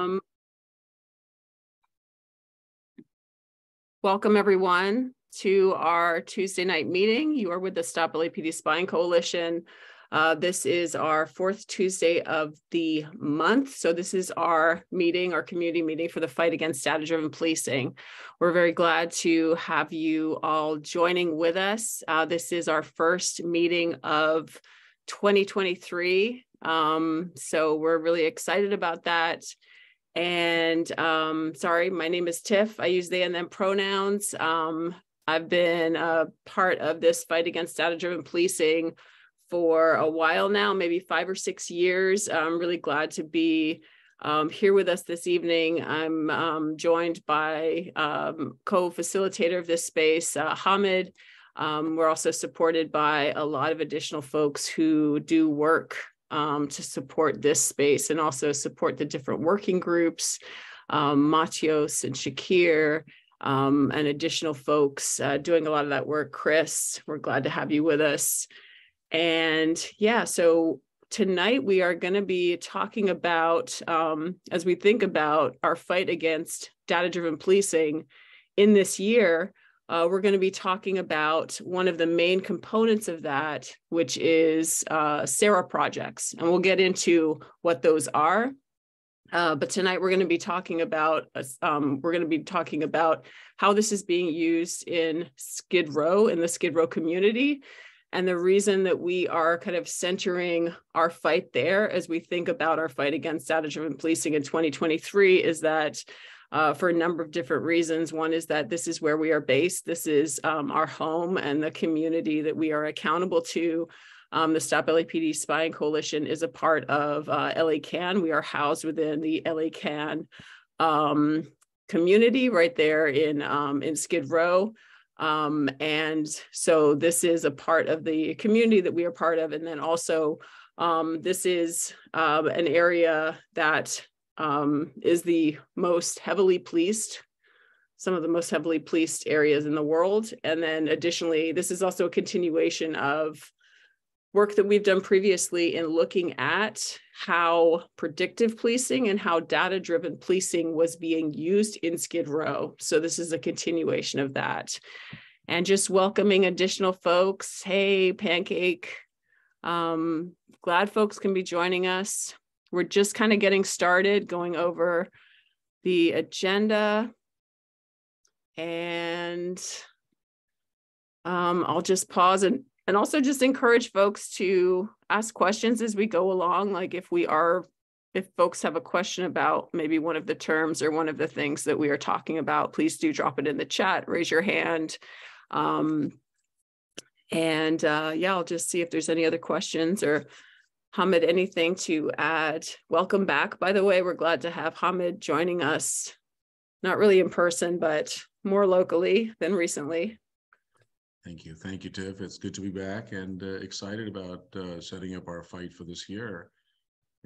Um, welcome everyone to our Tuesday night meeting. You are with the Stop LAPD Spying Coalition. Uh, this is our fourth Tuesday of the month. So this is our meeting, our community meeting for the fight against data-driven policing. We're very glad to have you all joining with us. Uh, this is our first meeting of 2023. Um, so we're really excited about that. And um, sorry, my name is Tiff. I use they and them pronouns. Um, I've been a part of this fight against data driven policing for a while now, maybe five or six years. I'm really glad to be um, here with us this evening. I'm um, joined by um, co-facilitator of this space, uh, Hamid. Um, we're also supported by a lot of additional folks who do work um, to support this space and also support the different working groups, um, Matios and Shakir, um, and additional folks uh, doing a lot of that work. Chris, we're glad to have you with us. And yeah, so tonight we are going to be talking about, um, as we think about our fight against data driven policing in this year, uh, we're going to be talking about one of the main components of that, which is uh, SARA projects. And we'll get into what those are. Uh, but tonight we're going to be talking about um, we're going to be talking about how this is being used in Skid Row in the Skid Row community, and the reason that we are kind of centering our fight there as we think about our fight against data-driven policing in 2023 is that uh, for a number of different reasons. One is that this is where we are based. This is um, our home and the community that we are accountable to. Um, the Stop LAPD Spying Coalition is a part of uh, LA CAN. We are housed within the LA CAN um, community right there in, um, in Skid Row. Um, and so this is a part of the community that we are part of. And then also, um, this is uh, an area that um, is the most heavily policed, some of the most heavily policed areas in the world. And then additionally, this is also a continuation of work that we've done previously in looking at how predictive policing and how data driven policing was being used in Skid Row. So this is a continuation of that. And just welcoming additional folks. Hey, Pancake. Um, glad folks can be joining us. We're just kind of getting started going over the agenda. And um, I'll just pause and, and also just encourage folks to ask questions as we go along. Like if we are, if folks have a question about maybe one of the terms or one of the things that we are talking about, please do drop it in the chat, raise your hand. Um, and uh, yeah, I'll just see if there's any other questions or Hamid, anything to add? Welcome back. By the way, we're glad to have Hamid joining us, not really in person, but more locally than recently. Thank you. Thank you, Tiff. It's good to be back and uh, excited about uh, setting up our fight for this year.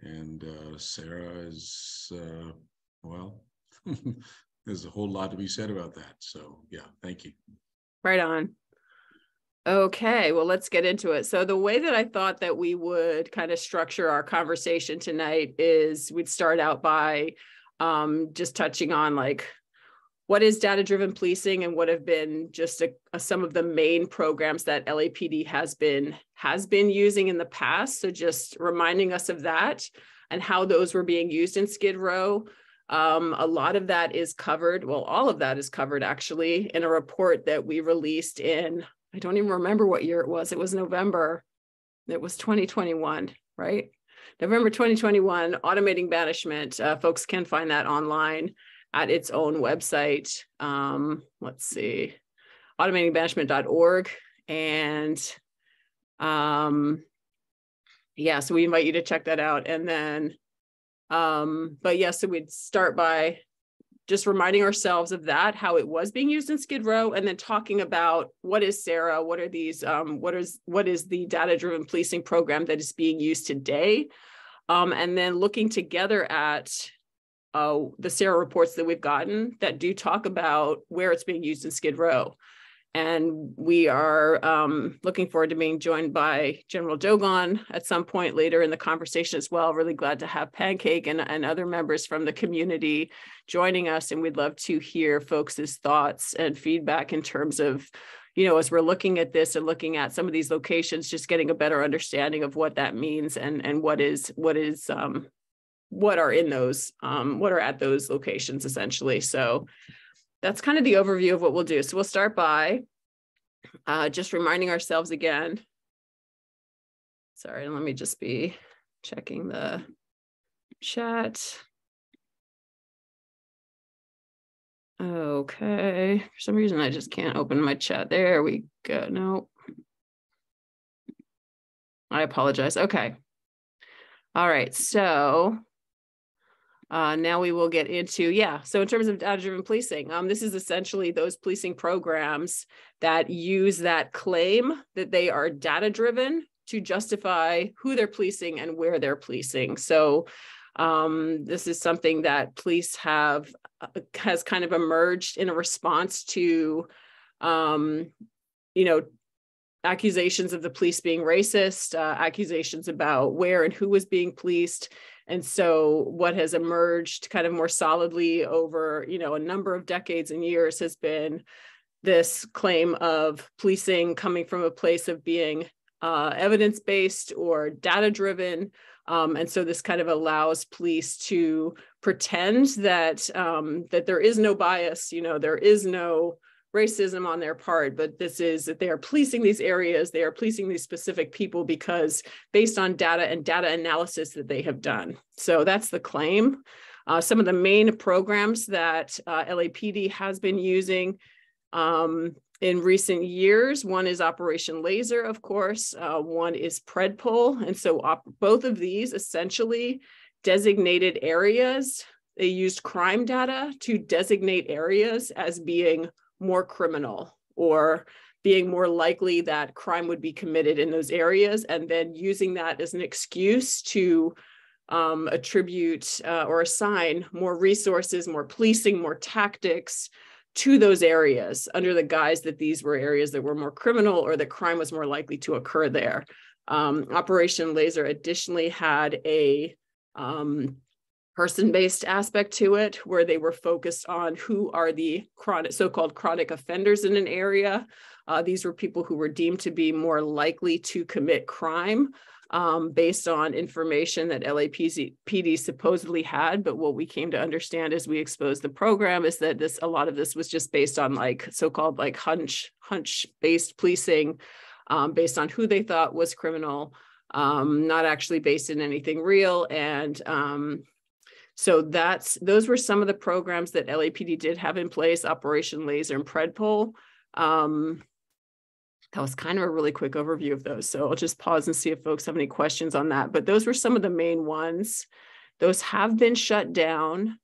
And uh, SARA is, uh, well, there's a whole lot to be said about that. So, yeah, thank you. Right on. Okay, well, let's get into it. So, the way that I thought that we would kind of structure our conversation tonight is we'd start out by um, just touching on like what is data driven policing and what have been just a, a, some of the main programs that LAPD has been has been using in the past. So, just reminding us of that and how those were being used in Skid Row. Um, a lot of that is covered, well, all of that is covered actually in a report that we released in I don't even remember what year it was. It was November. It was 2021, right? November 2021, automating banishment. Uh, folks can find that online at its own website. Um, let's see, automatingbanishment.org. And um, yeah, so we invite you to check that out. And then, um, but yeah, so we'd start by just reminding ourselves of that, how it was being used in Skid Row, and then talking about what is SARA, what are these, um, what is what is the data-driven policing program that is being used today, um, and then looking together at uh, the SARA reports that we've gotten that do talk about where it's being used in Skid Row. And we are um, looking forward to being joined by General Dogon at some point later in the conversation as well. Really glad to have Pancake and, and other members from the community joining us. And we'd love to hear folks' thoughts and feedback in terms of, you know, as we're looking at this and looking at some of these locations, just getting a better understanding of what that means and, and what is what is um, what are in those, um, what are at those locations essentially. So that's kind of the overview of what we'll do. So we'll start by uh, just reminding ourselves again. Sorry, let me just be checking the chat. Okay, for some reason I just can't open my chat. There we go. No, I apologize. Okay. All right, so uh, now we will get into, yeah. So in terms of data-driven policing, um, this is essentially those policing programs that use that claim that they are data-driven to justify who they're policing and where they're policing. So um, this is something that police have uh, has kind of emerged in a response to, um, you know, accusations of the police being racist, uh, accusations about where and who was being policed, and so what has emerged kind of more solidly over, you know, a number of decades and years has been this claim of policing coming from a place of being uh, evidence-based or data-driven. Um, and so this kind of allows police to pretend that um, that there is no bias, you know, there is no racism on their part, but this is that they are policing these areas, they are policing these specific people because based on data and data analysis that they have done. So that's the claim. Uh, some of the main programs that uh, LAPD has been using um, in recent years, one is Operation Laser, of course, uh, one is PredPol. And so both of these essentially designated areas. They used crime data to designate areas as being more criminal or being more likely that crime would be committed in those areas and then using that as an excuse to um, attribute uh, or assign more resources, more policing, more tactics to those areas under the guise that these were areas that were more criminal or that crime was more likely to occur there. Um, Operation Laser additionally had a um, person-based aspect to it where they were focused on who are the chronic so-called chronic offenders in an area uh, these were people who were deemed to be more likely to commit crime um, based on information that LAPD supposedly had. But what we came to understand as we exposed the program is that this a lot of this was just based on like so-called like hunch hunch based policing um, based on who they thought was criminal, um, not actually based in anything real. And um, so that's those were some of the programs that LAPD did have in place, Operation Laser and PredPol. Um, that was kind of a really quick overview of those. So I'll just pause and see if folks have any questions on that. But those were some of the main ones. Those have been shut down.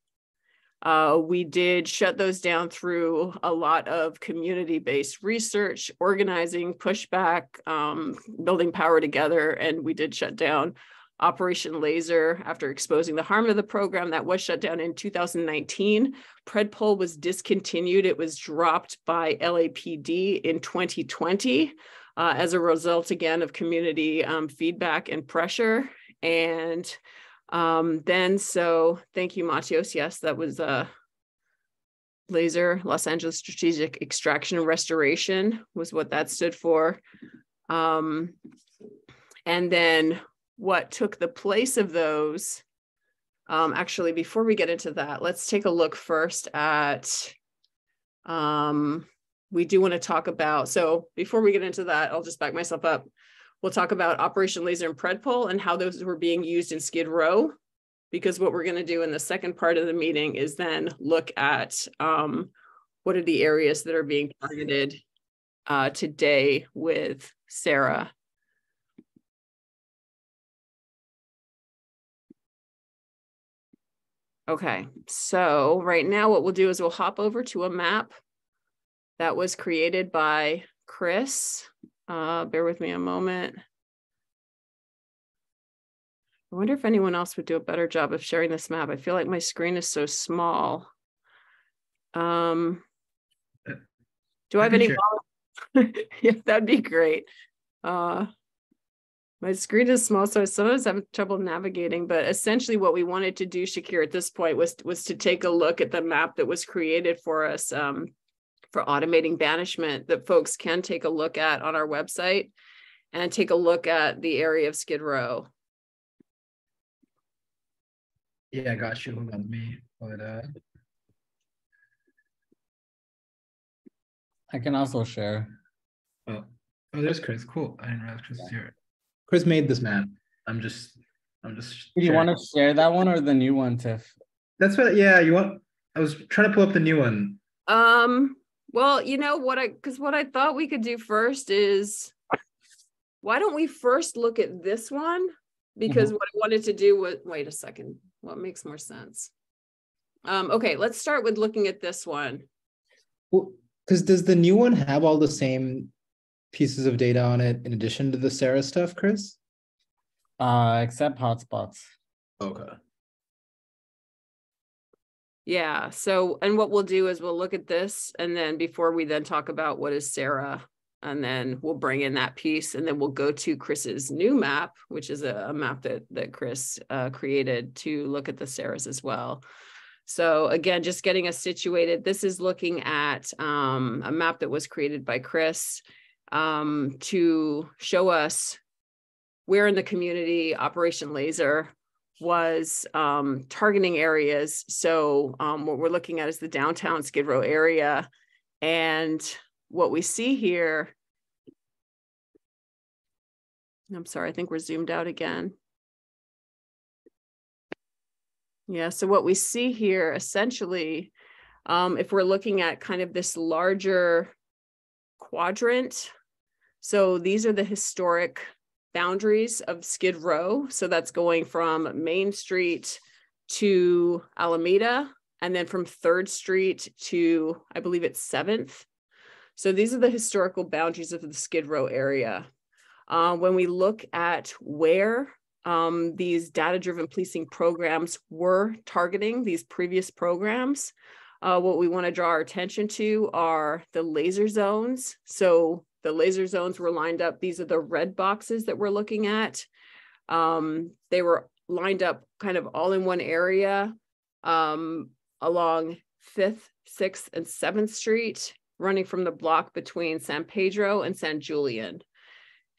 Uh, we did shut those down through a lot of community-based research, organizing, pushback, um, building power together, and we did shut down Operation Laser, after exposing the harm of the program, that was shut down in 2019. PredPol was discontinued. It was dropped by LAPD in 2020 uh, as a result, again, of community um, feedback and pressure. And um, then, so thank you, Matios. Yes, that was uh, Laser, Los Angeles Strategic Extraction and Restoration was what that stood for. Um, and then what took the place of those. Um, actually, before we get into that, let's take a look first at, um, we do want to talk about, so before we get into that, I'll just back myself up. We'll talk about Operation Laser and PredPol and how those were being used in Skid Row, because what we're going to do in the second part of the meeting is then look at um, what are the areas that are being targeted uh, today with SARA Okay, so right now what we'll do is we'll hop over to a map that was created by Chris. Uh, bear with me a moment. I wonder if anyone else would do a better job of sharing this map. I feel like my screen is so small. Um, do I have any yeah, that'd be great. Uh, my screen is small, so I sometimes have trouble navigating. But essentially, what we wanted to do, Shakir, at this point was was to take a look at the map that was created for us um, for automating banishment that folks can take a look at on our website and take a look at the area of Skid Row. Yeah, I got you. Hold on, me. But uh, I can also share. oh, oh, there's Chris. Cool. I didn't realize Chris was here. Chris made this map. I'm just, I'm just. Do you want to share that one or the new one, Tiff? That's what. Yeah, you want. I was trying to pull up the new one. Um. Well, you know what I because what I thought we could do first is why don't we first look at this one? Because mm-hmm. what I wanted to do was wait a second. What makes more sense? Um, okay, let's start with looking at this one. Well, because does the new one have all the same pieces of data on it in addition to the SARA stuff, Chris? Uh, except hotspots. Okay. Yeah. So, and what we'll do is we'll look at this, and then before we then talk about what is SARA, and then we'll bring in that piece, and then we'll go to Chris's new map, which is a, a map that that Chris uh, created to look at the SARAs as well. So again, just getting us situated. This is looking at um, a map that was created by Chris um, to show us where in the community Operation Laser was um, targeting areas. So um, what we're looking at is the downtown Skid Row area. And what we see here, I'm sorry, I think we're zoomed out again. Yeah, so what we see here essentially, um, if we're looking at kind of this larger quadrant so these are the historic boundaries of Skid Row. So that's going from Main Street to Alameda, and then from 3rd Street to, I believe it's 7th. So these are the historical boundaries of the Skid Row area. Uh, when we look at where um, these data driven policing programs were targeting these previous programs, uh, what we want to draw our attention to are the laser zones. So the laser zones were lined up. These are the red boxes that we're looking at. Um, they were lined up kind of all in one area um, along 5th, 6th, and 7th Street, running from the block between San Pedro and San Julian.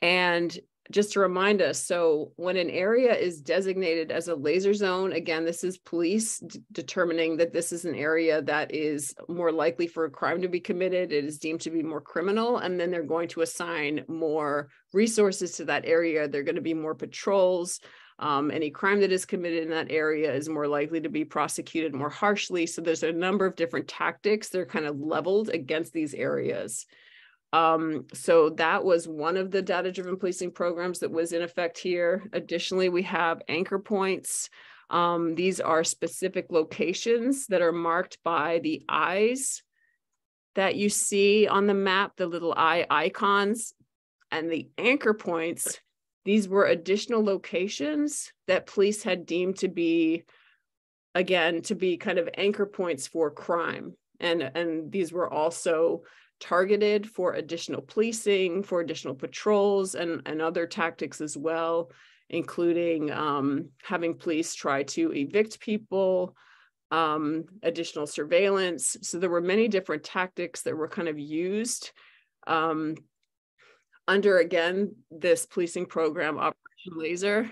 And just to remind us so when an area is designated as a laser zone again this is police d- determining that this is an area that is more likely for a crime to be committed it is deemed to be more criminal and then they're going to assign more resources to that area they're going to be more patrols um, any crime that is committed in that area is more likely to be prosecuted more harshly so there's a number of different tactics they're kind of leveled against these areas um, so that was one of the data driven policing programs that was in effect here. Additionally, we have anchor points. Um, these are specific locations that are marked by the eyes that you see on the map, the little eye icons and the anchor points. These were additional locations that police had deemed to be, again, to be kind of anchor points for crime. And, and these were also targeted for additional policing, for additional patrols, and, and other tactics as well, including um, having police try to evict people, um, additional surveillance. So there were many different tactics that were kind of used um, under, again, this policing program, Operation Laser.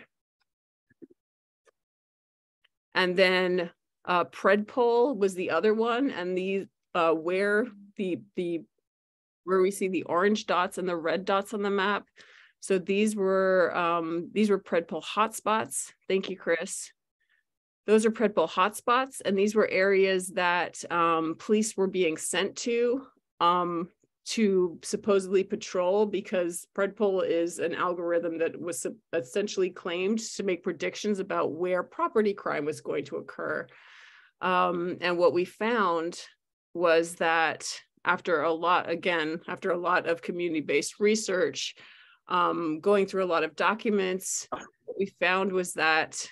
And then uh, Predpol was the other one, and the uh, where the the where we see the orange dots and the red dots on the map. So these were um, these were Predpol hotspots. Thank you, Chris. Those are Predpol hotspots, and these were areas that um, police were being sent to um, to supposedly patrol because Predpol is an algorithm that was essentially claimed to make predictions about where property crime was going to occur. Um, and what we found was that after a lot, again, after a lot of community-based research, um, going through a lot of documents, what we found was that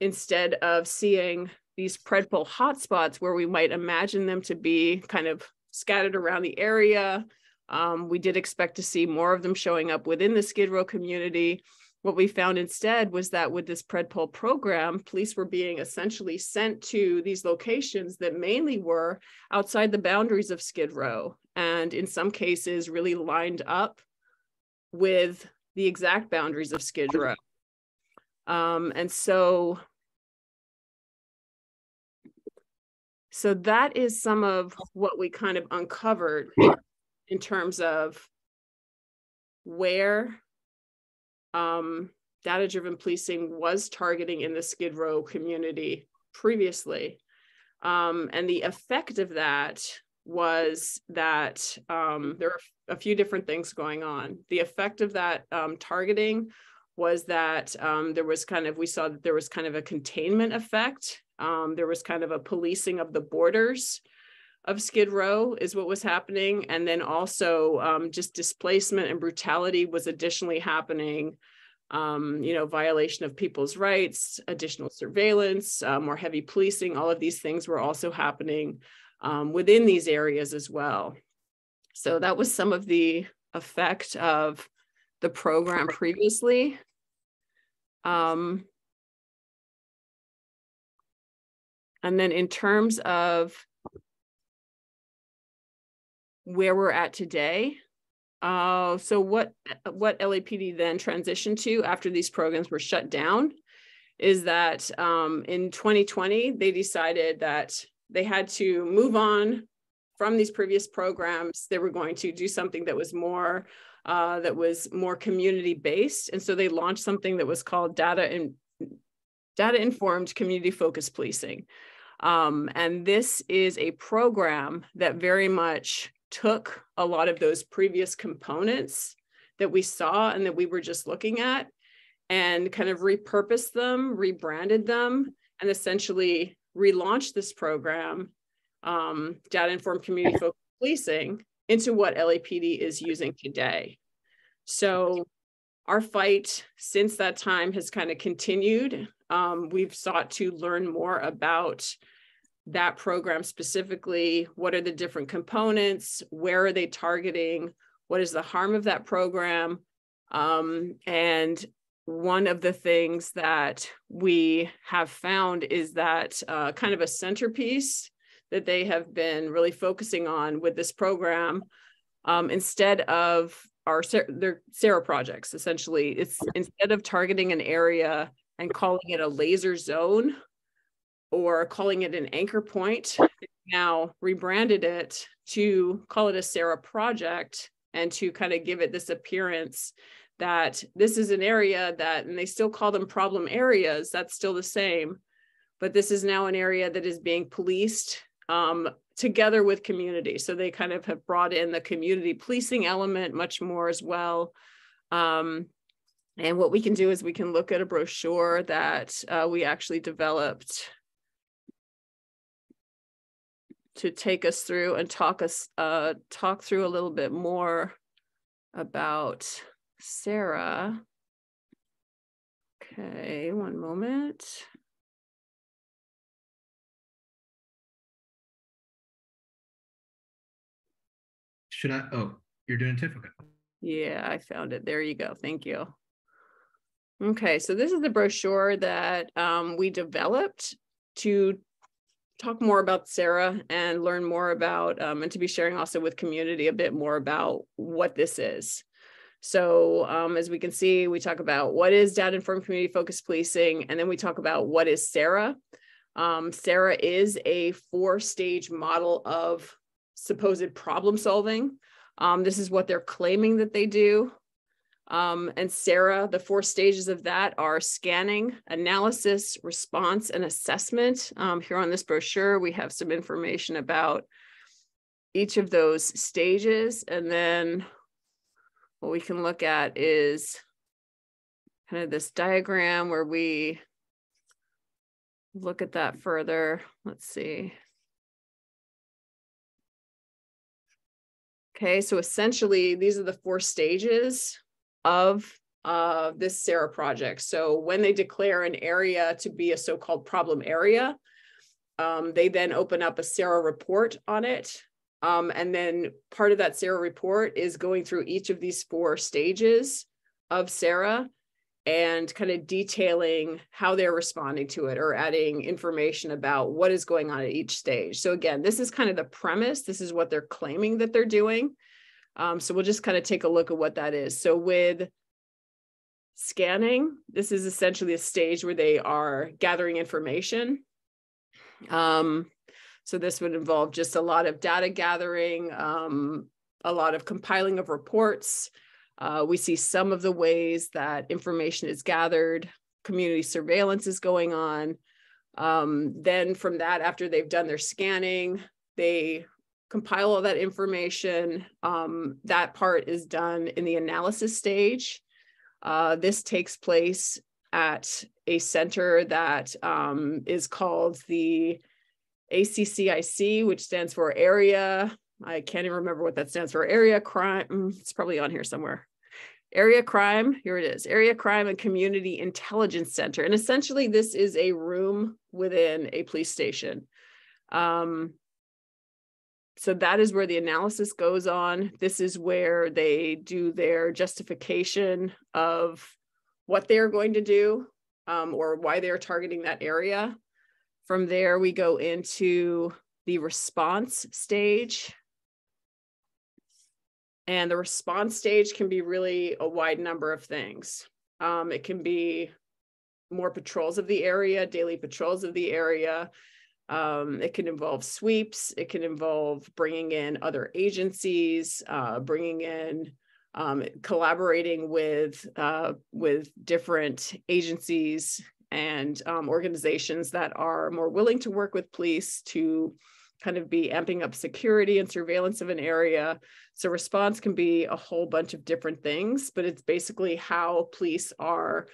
instead of seeing these predpol hotspots where we might imagine them to be kind of scattered around the area, Um, we did expect to see more of them showing up within the Skid Row community. What we found instead was that with this PredPol program, police were being essentially sent to these locations that mainly were outside the boundaries of Skid Row, and in some cases, really lined up with the exact boundaries of Skid Row. Um, and so, so that is some of what we kind of uncovered in terms of where um, data driven policing was targeting in the Skid Row community previously. Um, and the effect of that was that um, there are a few different things going on. The effect of that um, targeting was that um, there was kind of, we saw that there was kind of a containment effect. Um, there was kind of a policing of the borders of Skid Row is what was happening. And then also um, just displacement and brutality was additionally happening. Um, you know, violation of people's rights, additional surveillance, uh, more heavy policing, all of these things were also happening um, within these areas as well. So that was some of the effect of the program previously. Um, and then in terms of where we're at today. Uh, so what what LAPD then transitioned to after these programs were shut down is that um, in 2020 they decided that they had to move on from these previous programs. They were going to do something that was more uh, that was more community based, and so they launched something that was called data and data informed community focused policing. Um, and this is a program that very much took a lot of those previous components that we saw and that we were just looking at and kind of repurposed them, rebranded them, and essentially relaunched this program, um, data informed community focused policing, into what LAPD is using today. So, our fight since that time has kind of continued. Um, we've sought to learn more about that program specifically what are the different components where are they targeting what is the harm of that program? Um, and one of the things that we have found is that uh, kind of a centerpiece that they have been really focusing on with this program um, instead of our their SARA projects essentially it's instead of targeting an area and calling it a laser zone or calling it an anchor point, now rebranded it to call it a SARA project and to kind of give it this appearance that this is an area that, and they still call them problem areas, that's still the same, but this is now an area that is being policed um, together with community. So they kind of have brought in the community policing element much more as well. Um, and what we can do is we can look at a brochure that uh, we actually developed to take us through and talk us uh, talk through a little bit more about SARA. Okay, one moment. Should I? Oh, you're doing TIFF. Okay. Yeah, I found it. There you go. Thank you. Okay, so this is the brochure that um, we developed to talk more about SARA and learn more about, um, and to be sharing also with community a bit more about what this is. So um, as we can see, we talk about what is data informed community focused policing, and then we talk about what is Sarah. Um, SARA is a four stage model of supposed problem solving. Um, this is what they're claiming that they do. Um, and SARA, the four stages of that are scanning, analysis, response, and assessment. Um, here on this brochure, we have some information about each of those stages. And then what we can look at is kind of this diagram where we look at that further. Let's see. Okay, so essentially these are the four stages of uh, this SARA project. So when they declare an area to be a so-called problem area, um, they then open up a SARA report on it. Um, and then part of that SARA report is going through each of these four stages of SARA and kind of detailing how they're responding to it or adding information about what is going on at each stage. So again, this is kind of the premise. This is what they're claiming that they're doing. Um, so we'll just kind of take a look at what that is. So with scanning, this is essentially a stage where they are gathering information. Um, so this would involve just a lot of data gathering, um, a lot of compiling of reports. Uh, we see some of the ways that information is gathered, community surveillance is going on. Um, then from that, after they've done their scanning, they compile all that information. Um, that part is done in the analysis stage. Uh, this takes place at a center that um, is called the ACCIC, which stands for Area. I can't even remember what that stands for. Area Crime. Mm, it's probably on here somewhere. Area Crime, here it is Area Crime and Community Intelligence Center. And essentially, this is a room within a police station. Um, so that is where the analysis goes on. This is where they do their justification of what they're going to do um, or why they're targeting that area. From there, we go into the response stage. And the response stage can be really a wide number of things. Um, it can be more patrols of the area, daily patrols of the area. Um, it can involve sweeps. It can involve bringing in other agencies, uh, bringing in, um, collaborating with uh, with different agencies and um, organizations that are more willing to work with police to kind of be amping up security and surveillance of an area. So response can be a whole bunch of different things, but it's basically how police are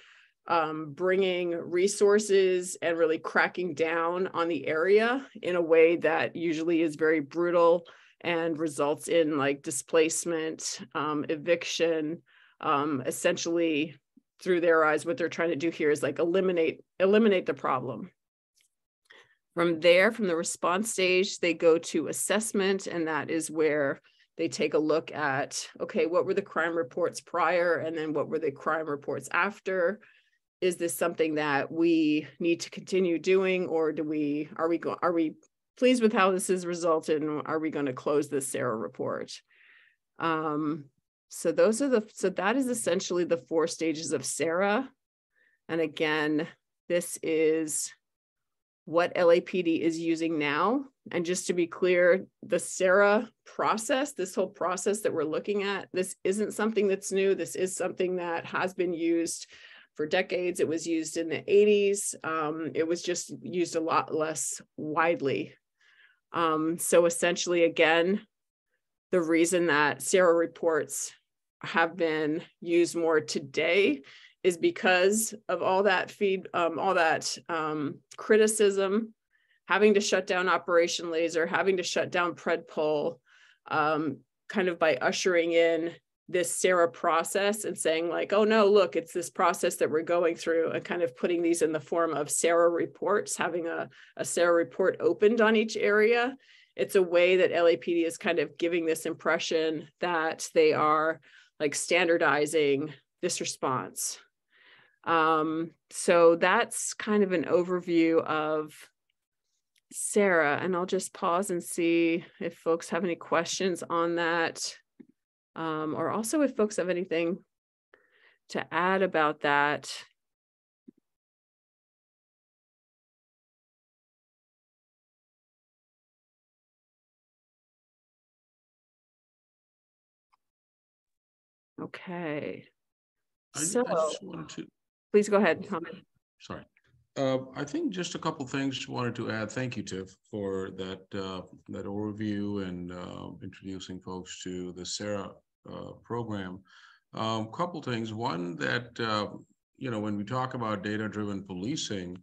um, bringing resources and really cracking down on the area in a way that usually is very brutal and results in like displacement, um, eviction, um, essentially through their eyes, what they're trying to do here is like eliminate, eliminate the problem. From there, from the response stage, they go to assessment, and that is where they take a look at okay, what were the crime reports prior, and then what were the crime reports after? Is this something that we need to continue doing or do we are we go, are we pleased with how this has resulted and are we going to close this SARA report? Um, so those are the so that is essentially the four stages of SARA and again this is what LAPD is using now. And just to be clear the SARA process this whole process that we're looking at this isn't something that's new. This is something that has been used for decades. It was used in the 80s. Um, it was just used a lot less widely. Um, so essentially, again, the reason that SARA reports have been used more today is because of all that feed, um, all that um, criticism, having to shut down Operation Laser, having to shut down Predpol, um, kind of by ushering in this SARA process and saying like, oh no, look, it's this process that we're going through and kind of putting these in the form of SARA reports, having a, a SARA report opened on each area. It's a way that LAPD is kind of giving this impression that they are like standardizing this response. Um, so that's kind of an overview of SARA, and I'll just pause and see if folks have any questions on that um, or also if folks have anything to add about that. Okay. I, so, I just wanted to. Please go ahead, Hamid. Sorry. Uh, I think just a couple things wanted to add. Thank you, Tiff, for that uh, that overview and uh, introducing folks to the SARA uh, program. Um, couple things. One that uh, you know when we talk about data-driven policing,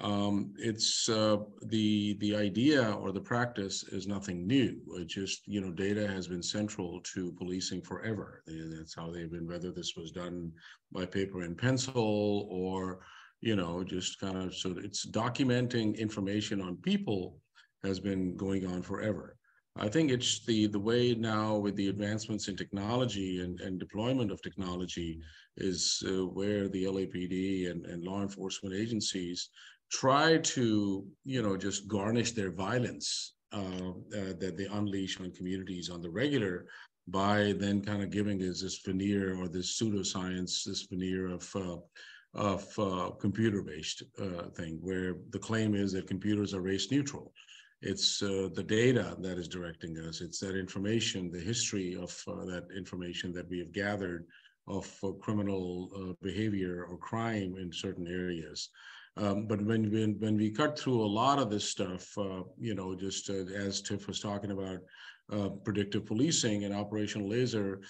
um, it's uh, the the idea or the practice is nothing new. Just you know data has been central to policing forever. That's how they've been. Whether this was done by paper and pencil or you know just kind of so it's documenting information on people has been going on forever. I think it's the the way now with the advancements in technology and, and deployment of technology is uh, where the LAPD and, and law enforcement agencies try to you know just garnish their violence uh, uh, that they unleash on communities on the regular by then kind of giving us this veneer or this pseudoscience, this veneer of uh, of uh, computer-based uh, thing, where the claim is that computers are race neutral. It's uh, the data that is directing us. It's that information, the history of uh, that information that we have gathered of uh, criminal behavior or crime in certain areas. Um, but when, when when we cut through a lot of this stuff, you know, just as Tiff was talking about, uh, predictive policing and operational laser,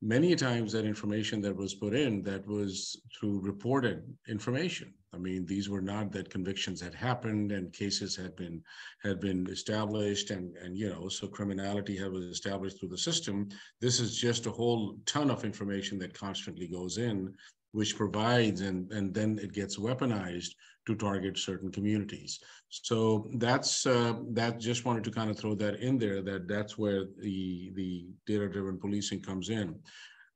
many times that information that was put in that was through reported information. I mean these were not that convictions had happened and cases had been had been established and and you know so criminality had was established through the system. This is just a whole ton of information that constantly goes in which provides and and then it gets weaponized to target certain communities. So that's uh, that. Just wanted to kind of throw that in there. That that's where the the data-driven policing comes in.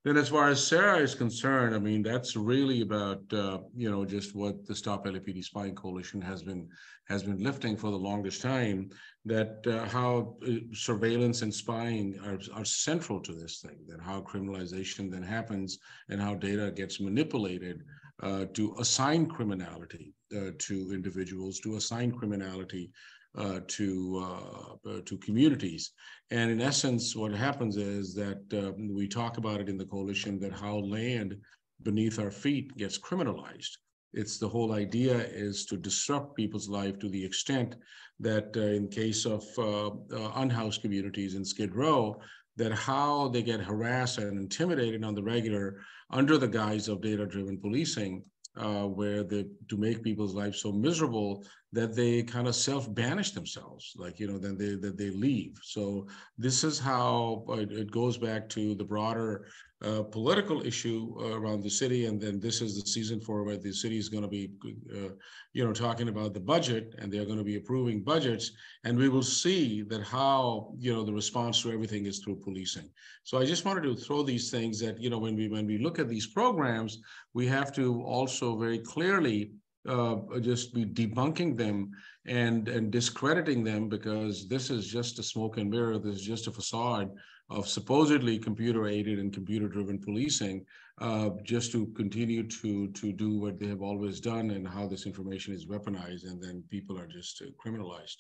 Then, as far as SARA is concerned, I mean that's really about uh, you know just what the Stop LAPD Spying Coalition has been has been lifting for the longest time. That uh, how uh, surveillance and spying are, are central to this thing. That how criminalization then happens and how data gets manipulated uh, to assign criminality uh, to individuals, to assign criminality uh, to uh, to communities. And in essence, what happens is that um, we talk about it in the coalition that how land beneath our feet gets criminalized. It's the whole idea is to disrupt people's life to the extent that uh, in case of uh, unhoused communities in Skid Row, that how they get harassed and intimidated on the regular under the guise of data-driven policing, uh, where they to make people's lives so miserable that they kind of self-banish themselves, like you know, then they that they leave. So this is how it, it goes back to the broader uh, political issue uh, around the city, and then this is the season for where the city is going to be, uh, you know, talking about the budget, and they're going to be approving budgets, and we will see that how you know the response to everything is through policing. So I just wanted to throw these things that you know when we when we look at these programs, we have to also very clearly uh, just be debunking them and and discrediting them because this is just a smoke and mirror. This is just a facade of supposedly computer aided and computer driven policing uh, just to continue to to do what they have always done and how this information is weaponized and then people are just uh, criminalized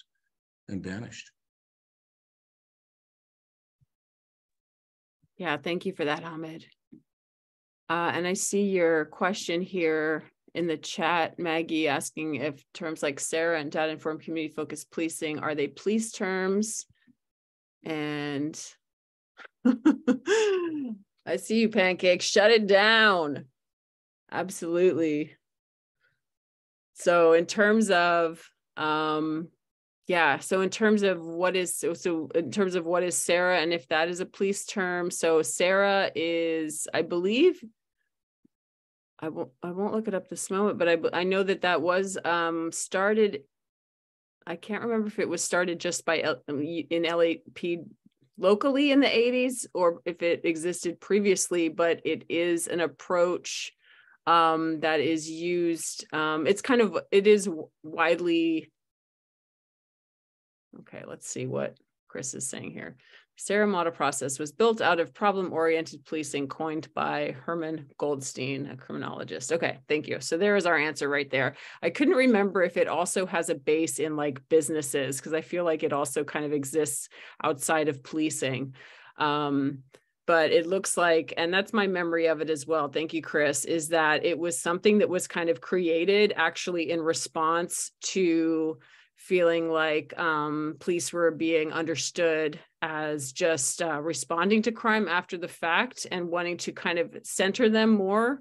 and banished. Yeah, thank you for that, Hamid. Uh, and I see your question here in the chat, Maggie, asking if terms like SARA and data informed community focused policing, are they police terms? And I see you, Pancake. Shut it down. Absolutely. So in terms of um yeah, so in terms of what is so so in terms of what is SARA, and if that is a police term, so SARA is I believe I won't I won't look it up this moment, but I I know that that was um started I can't remember if it was started just by in LAP locally in the 80s or if it existed previously, but it is an approach um, that is used. Um, it's kind of, it is widely. Okay, let's see what Chris is saying here. SARA model process was built out of problem-oriented policing coined by Herman Goldstein, a criminologist. Okay, thank you. So there is our answer right there. I couldn't remember if it also has a base in like businesses, because I feel like it also kind of exists outside of policing. Um, but it looks like, and that's my memory of it as well. Thank you, Chris, is that it was something that was kind of created actually in response to feeling like um, police were being understood as just uh, responding to crime after the fact and wanting to kind of center them more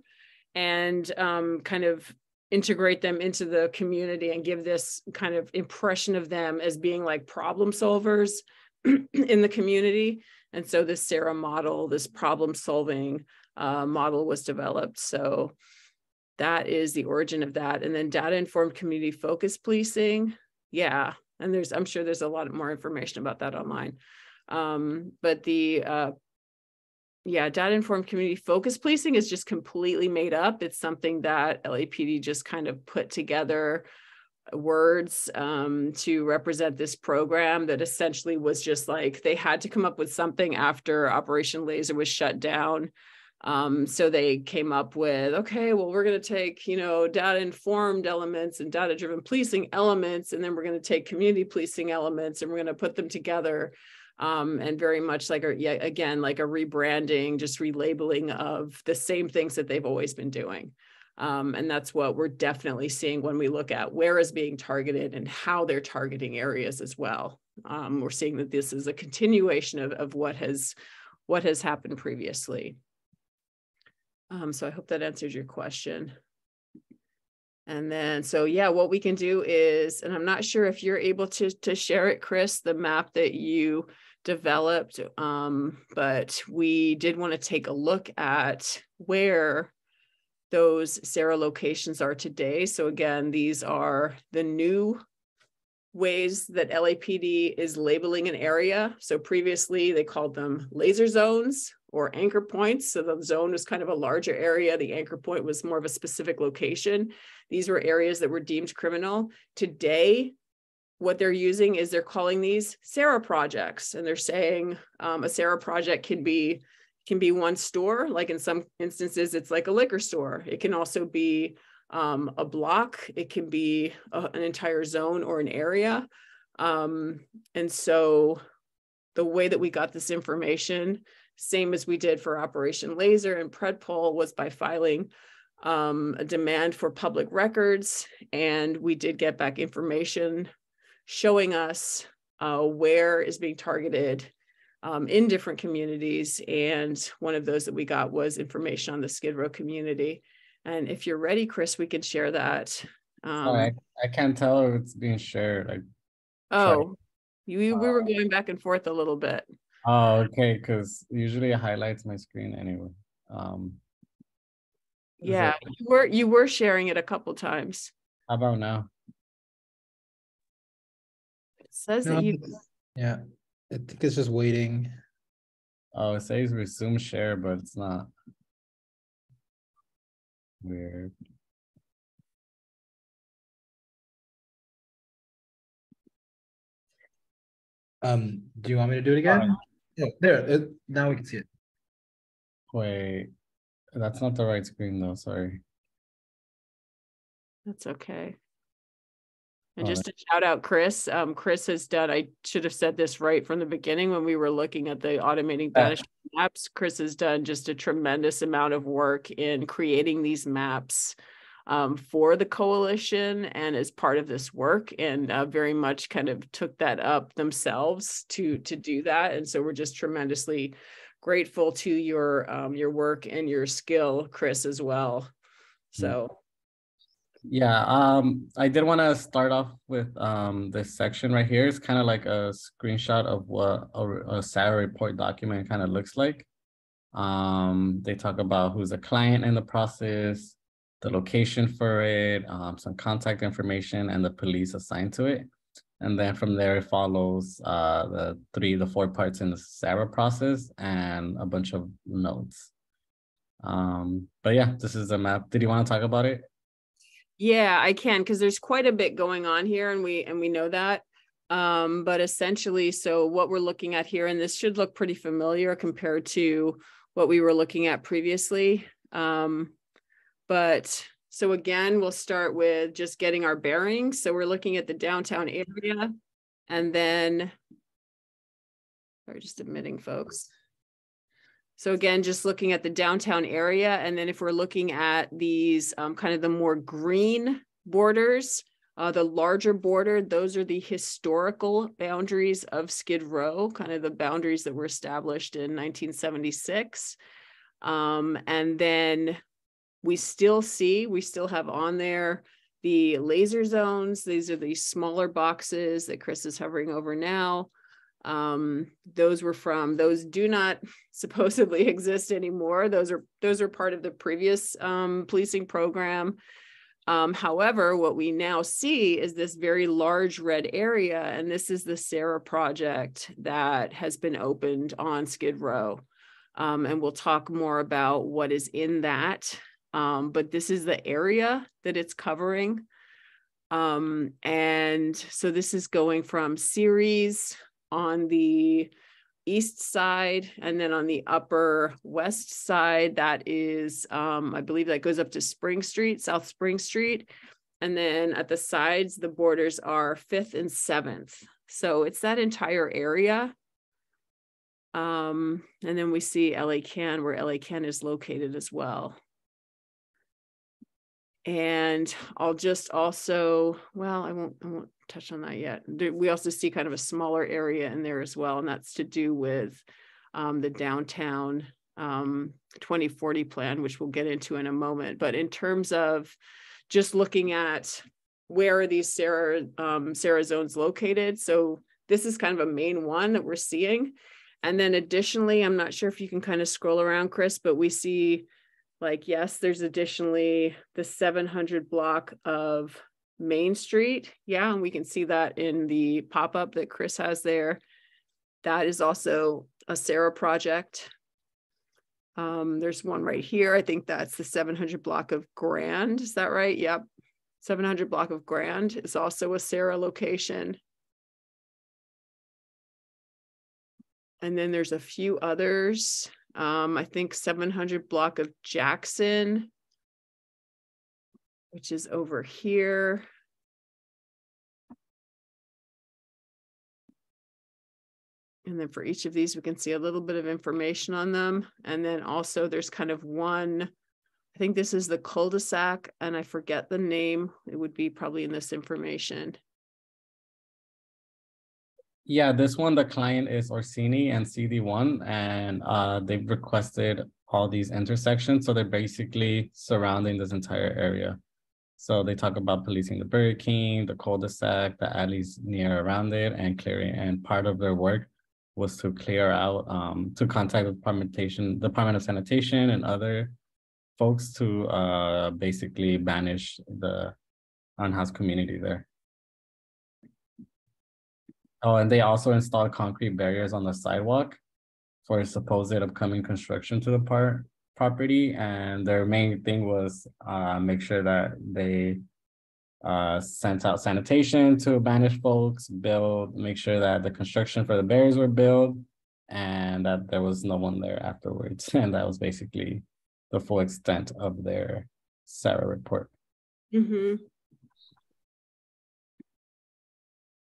and um, kind of integrate them into the community and give this kind of impression of them as being like problem solvers in the community. And so this SARA model, this problem solving uh, model was developed. So that is the origin of that. And then data informed community focused policing yeah and there's i'm sure there's a lot more information about that online Um, but the uh, yeah, data informed community focus policing is just completely made up. It's something that LAPD just kind of put together words um, to represent this program that essentially was just like they had to come up with something after Operation Laser was shut down. Um, so they came up with, okay, well, we're going to take, you know, data informed elements and data driven policing elements, and then we're going to take community policing elements and we're going to put them together. Um, and very much like a, yeah, again, like a rebranding, just relabeling of the same things that they've always been doing. Um, and that's what we're definitely seeing when we look at where is being targeted and how they're targeting areas as well. Um, we're seeing that this is a continuation of, of what has what has happened previously. Um, so I hope that answers your question. And then, so yeah, what we can do is, and I'm not sure if you're able to, to share it, Chris, the map that you developed, um, but we did want to take a look at where those SARA locations are today. So again, these are the new ways that LAPD is labeling an area. So previously they called them laser zones or anchor points. So the zone was kind of a larger area. The anchor point was more of a specific location. These were areas that were deemed criminal. Today, what they're using is they're calling these SARA projects. And they're saying um, a SARA project can be can be one store. Like in some instances, it's like a liquor store. It can also be um, a block. It can be a, an entire zone or an area. Um, and so the way that we got this information, same as we did for Operation Laser and Predpol, was by filing um, a demand for public records. And we did get back information showing us uh, where is being targeted um, in different communities. And one of those that we got was information on the Skid Row community. And if you're ready, Chris, we can share that. Um, Oh, I, I can't tell if it's being shared. Like, oh, you, we were going back and forth a little bit. oh, okay, because usually it highlights my screen anyway. Um, Yeah, you were you were sharing it a couple times. How about now? It says No, that you Yeah, I think it's just waiting. Oh, it says resume share, but it's not. Weird. Um, do you want me to do it again? Yeah, there, it, now we can see it. Wait, that's not the right screen though, sorry. That's okay. And just to shout out Chris, um, Chris has done, I should have said this right from the beginning when we were looking at the automating Yeah. banishment maps. Chris has done just a tremendous amount of work in creating these maps um, for the coalition and as part of this work and uh, very much kind of took that up themselves to to do that. And so we're just tremendously grateful to your um, your work and your skill, Chris, as well. So Yeah, um, I did want to start off with um this section right here. It's kind of like a screenshot of what a, a report document kind of looks like. Um, they talk about who's a client in the process, the location for it, um, some contact information, and the police assigned to it. And then from there it follows uh the three, the four parts in the SARA process and a bunch of notes. Um, but yeah, this is the map. Did you want to talk about it? Yeah, I can because there's quite a bit going on here and we and we know that. Um, but essentially, so what we're looking at here, and this should look pretty familiar compared to what we were looking at previously. Um, but so again, we'll start with just getting our bearings. So we're looking at the downtown area and then sorry, just admitting folks. So again, just looking at the downtown area, and then if we're looking at these um, kind of the more green borders, uh, the larger border, those are the historical boundaries of Skid Row, kind of the boundaries that were established in 1976. Um, and then we still see, we still have on there the laser zones. These are these smaller boxes that Chris is hovering over now um those were from those do not supposedly exist anymore those are those are part of the previous um policing program Um, however, what we now see is this very large red area, and this is the SARA project that has been opened on Skid Row. Um, and we'll talk more about what is in that. Um, but this is the area that it's covering. Um, and so this is going from Ceres on the east side and then on the upper west side that is um, i believe that goes up to spring street south spring street. And then at the sides the borders are fifth and seventh. So it's that entire area. Um, and then we see LA CAN where LA CAN is located as well. And I'll just also, well, I won't, I won't touch on that yet. We also see kind of a smaller area in there as well, and that's to do with um, the downtown um, 2040 plan, which we'll get into in a moment. But in terms of just looking at where are these SARA, um, SARA zones located, so this is kind of a main one that we're seeing. And then additionally, I'm not sure if you can kind of scroll around, Chris, but we see like, yes, there's additionally the 700 block of Main Street. Yeah, and we can see that in the pop up that Chris has there. That is also a SARA project. Um, there's one right here. I think that's the 700 block of Grand. Is that right? Yep. 700 block of Grand is also a SARA location. And then there's a few others. Um, I think 700 block of Jackson, which is over here. And then for each of these, we can see a little bit of information on them. And then also there's kind of one, I think this is the cul-de-sac and I forget the name. It would be probably in this information. Yeah, this one, the client is Orsini and CD1, and uh, they've requested all these intersections. So they're basically surrounding this entire area. So they talk about policing the Burger King, the cul-de-sac, the alleys near around it, and clearing. And part of their work was to clear out, um, to contact the departmentation, Department of Sanitation and other folks to uh, basically banish the unhoused community there. Oh, and they also installed concrete barriers on the sidewalk for supposed upcoming construction to the part property. And their main thing was uh, make sure that they uh, sent out sanitation to banish folks, build, make sure that the construction for the barriers were built, and that there was no one there afterwards. And that was basically the full extent of their SARA report. Mm-hmm.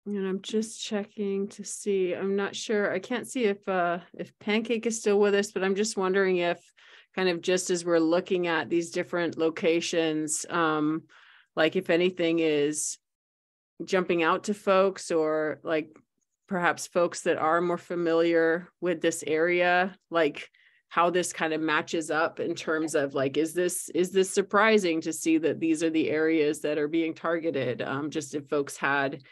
And I'm just checking to see, I'm not sure, I can't see if uh if Pancake is still with us, but I'm just wondering if kind of just as we're looking at these different locations, um, like if anything is jumping out to folks or like perhaps folks that are more familiar with this area, like how this kind of matches up in terms of like is this is this surprising to see that these are the areas that are being targeted? Um, just if folks had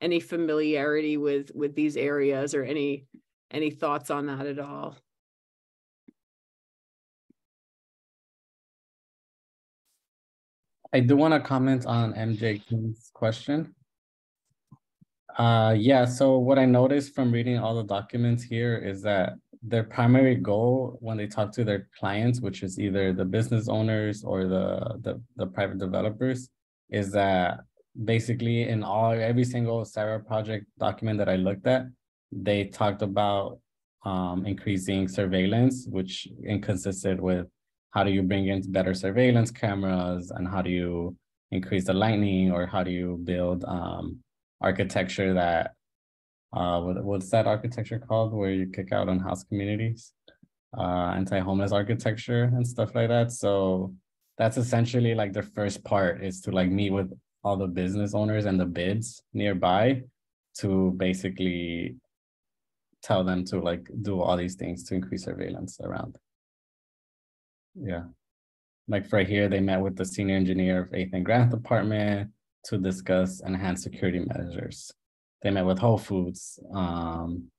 any familiarity with with these areas or any any thoughts on that at all I do want to comment on MJ King's question. Uh, yeah, so what I noticed from reading all the documents here is that their primary goal when they talk to their clients, which is either the business owners or the, the, the private developers, is that basically in all every single SARA project document that I looked at, they talked about um, increasing surveillance, which inconsistent with how do you bring in better surveillance cameras and how do you increase the lightning or how do you build um, architecture that uh, what, what's that architecture called where you kick out on house communities uh, anti-homeless architecture and stuff like that so that's essentially like the first part is to like meet with all the business owners and the bids nearby to basically tell them to like do all these things to increase surveillance around. Yeah. Like for here, they met with the senior engineer of Eighth and Grand Department to discuss enhanced security measures. They met with Whole Foods. Um,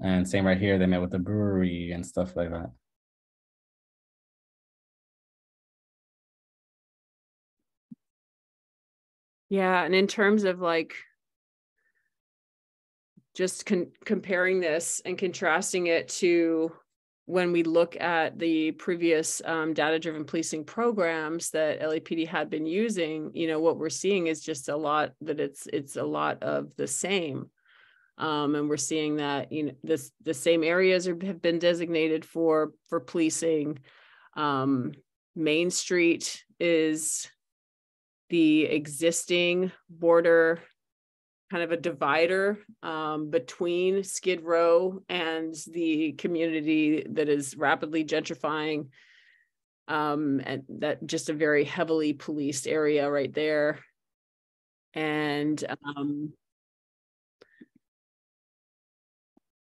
and same right here, they met with the brewery and stuff like that. Yeah, and in terms of like just con- comparing this and contrasting it to when we look at the previous um, data-driven policing programs that LAPD had been using, you know, what we're seeing is just a lot that it's it's a lot of the same. Um, and we're seeing that you know this the same areas are, have been designated for for policing. Um, Main Street is the existing border kind of a divider um, between Skid Row and the community that is rapidly gentrifying. Um, and that just a very heavily policed area right there. And um,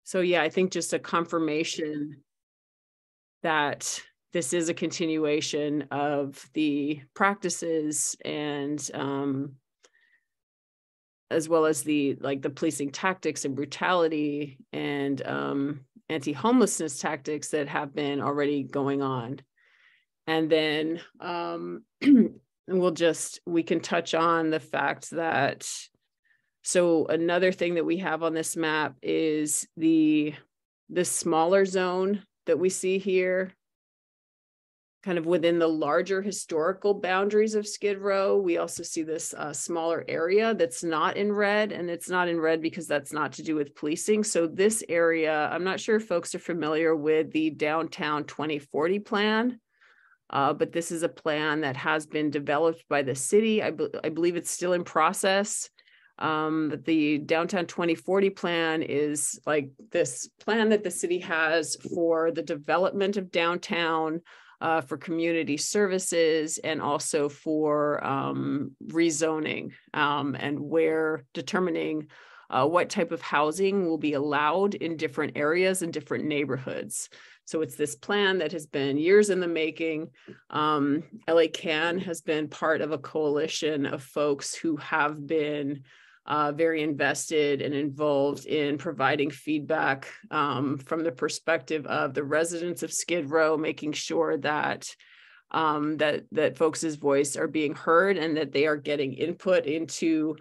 so, yeah, I think just a confirmation that this is a continuation of the practices and um, as well as the like the policing tactics and brutality and um, anti-homelessness tactics that have been already going on. And then um, we'll just we can touch on the fact that so another thing that we have on this map is the the smaller zone that we see here kind of within the larger historical boundaries of Skid Row. We also see this uh, smaller area that's not in red, and it's not in red because that's not to do with policing. So, this area, I'm not sure if folks are familiar with the Downtown 2040 plan. Uh, but this is a plan that has been developed by the city. I, be- I believe it's still in process. Um, the downtown 2040 plan is like this plan that the city has for the development of downtown, uh, for community services and also for um, rezoning um, and where determining uh, what type of housing will be allowed in different areas and different neighborhoods. So it's this plan that has been years in the making. Um, LA CAN has been part of a coalition of folks who have been uh, very invested and involved in providing feedback um, from the perspective of the residents of Skid Row, making sure that um, that that folks' voice are being heard and that they are getting input into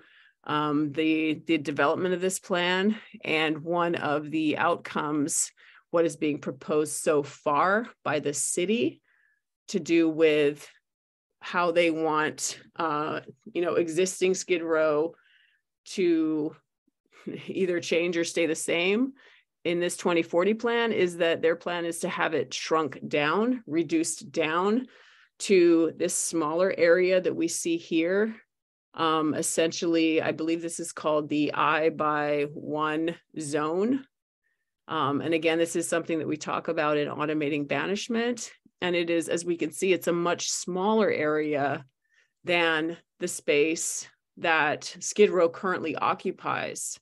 um, the the development of this plan. And one of the outcomes, what is being proposed so far by the city, to do with how they want, uh, you know, existing Skid Row to either change or stay the same in this 2040 plan is that their plan is to have it shrunk down, reduced down to this smaller area that we see here. Um, essentially, I believe this is called the I by one zone. Um, and again, this is something that we talk about in automating banishment. And it is, as we can see, it's a much smaller area than the space that Skid Row currently occupies.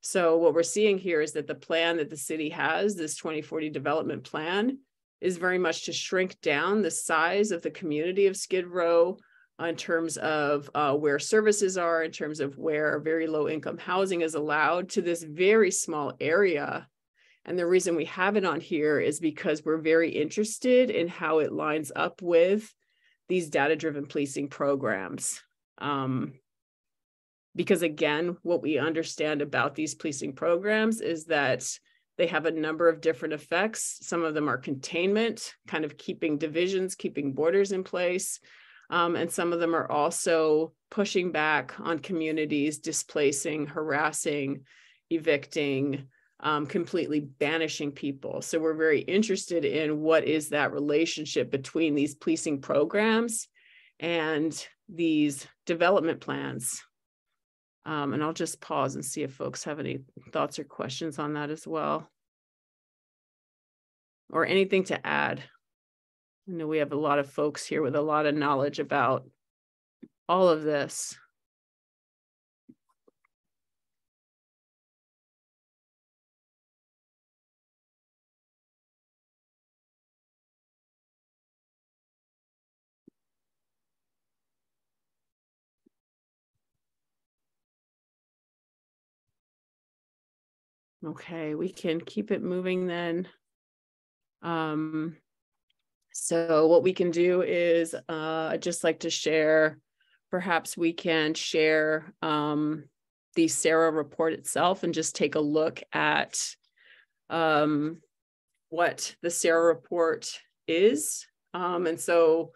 So what we're seeing here is that the plan that the city has, this 2040 development plan, is very much to shrink down the size of the community of Skid Row in terms of uh, where services are, in terms of where very low income housing is allowed to this very small area. And the reason we have it on here is because we're very interested in how it lines up with these data driven policing programs. Um, because again what we understand about these policing programs is that they have a number of different effects. Some of them are containment kind of keeping divisions keeping borders in place. Um, and some of them are also pushing back on communities displacing harassing evicting um, completely banishing people. So we're very interested in what is that relationship between these policing programs and these development plans um, and I'll just pause and see if folks have any thoughts or questions on that as well. Or anything to add. I know we have a lot of folks here with a lot of knowledge about all of this. Okay, we can keep it moving then. Um, so what we can do is uh, I'd just like to share perhaps we can share um, the SARA report itself and just take a look at um, what the SARA report is. Um, and so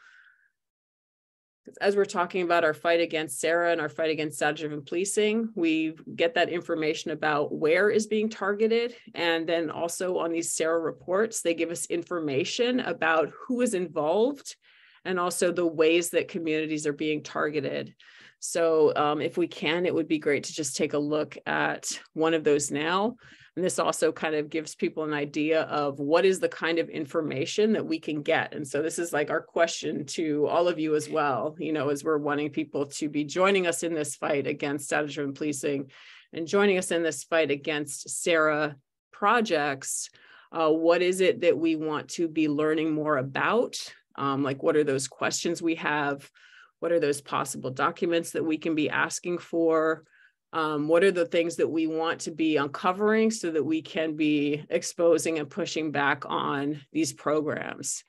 as we're talking about our fight against SARA and our fight against data-driven policing, we get that information about where is being targeted. And then also on these SARA reports, they give us information about who is involved and also the ways that communities are being targeted. So um, if we can, it would be great to just take a look at one of those now. And this also kind of gives people an idea of what is the kind of information that we can get. And so this is like our question to all of you as well, you know, as we're wanting people to be joining us in this fight against data-driven policing and joining us in this fight against SARA projects. Uh, what is it that we want to be learning more about? Um, like, what are those questions we have? What are those possible documents that we can be asking for? Um, what are the things that we want to be uncovering so that we can be exposing and pushing back on these programs?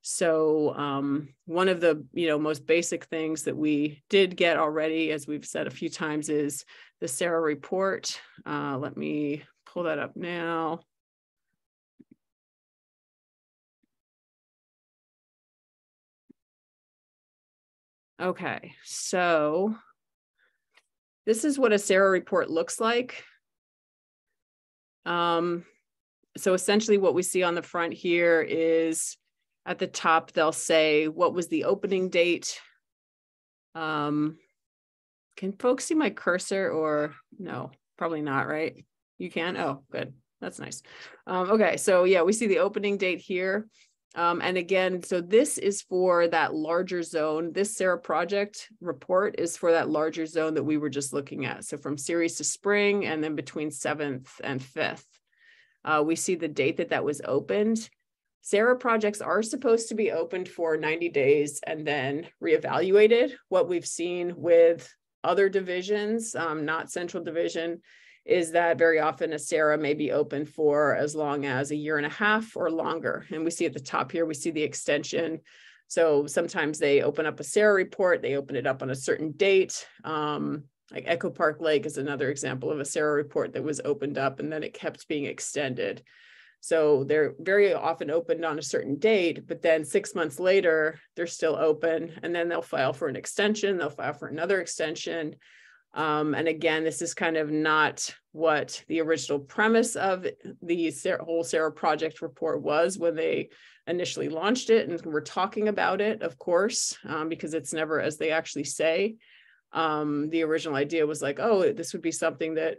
So um, one of the you know most basic things that we did get already as we've said a few times is the SARA report. Uh, let me pull that up now. Okay so this is what a SARA report looks like. Um, so essentially what we see on the front here is at the top, they'll say, what was the opening date? Um, can folks see my cursor or no, probably not, right? You can, oh, good, that's nice. Um, okay, so yeah, we see the opening date here. Um, and again, so this is for that larger zone. This SARA project report is for that larger zone that we were just looking at. So from Ceres to spring and then between 7th and 5th. Uh, we see the date that that was opened. SARA projects are supposed to be opened for 90 days and then reevaluated. What we've seen with other divisions, um, not central division, is that very often a SARA may be open for as long as a year and a half or longer. And we see at the top here, we see the extension. So sometimes they open up a SARA report, they open it up on a certain date. Um, like Echo Park Lake is another example of a SARA report that was opened up and then it kept being extended. So they're very often opened on a certain date, but then six months later, they're still open. And then they'll file for an extension, they'll file for another extension. Um, and again, this is kind of not what the original premise of the whole SARA project report was when they initially launched it. And we're talking about it, of course, um, because it's never as they actually say. Um, the original idea was like, oh, this would be something that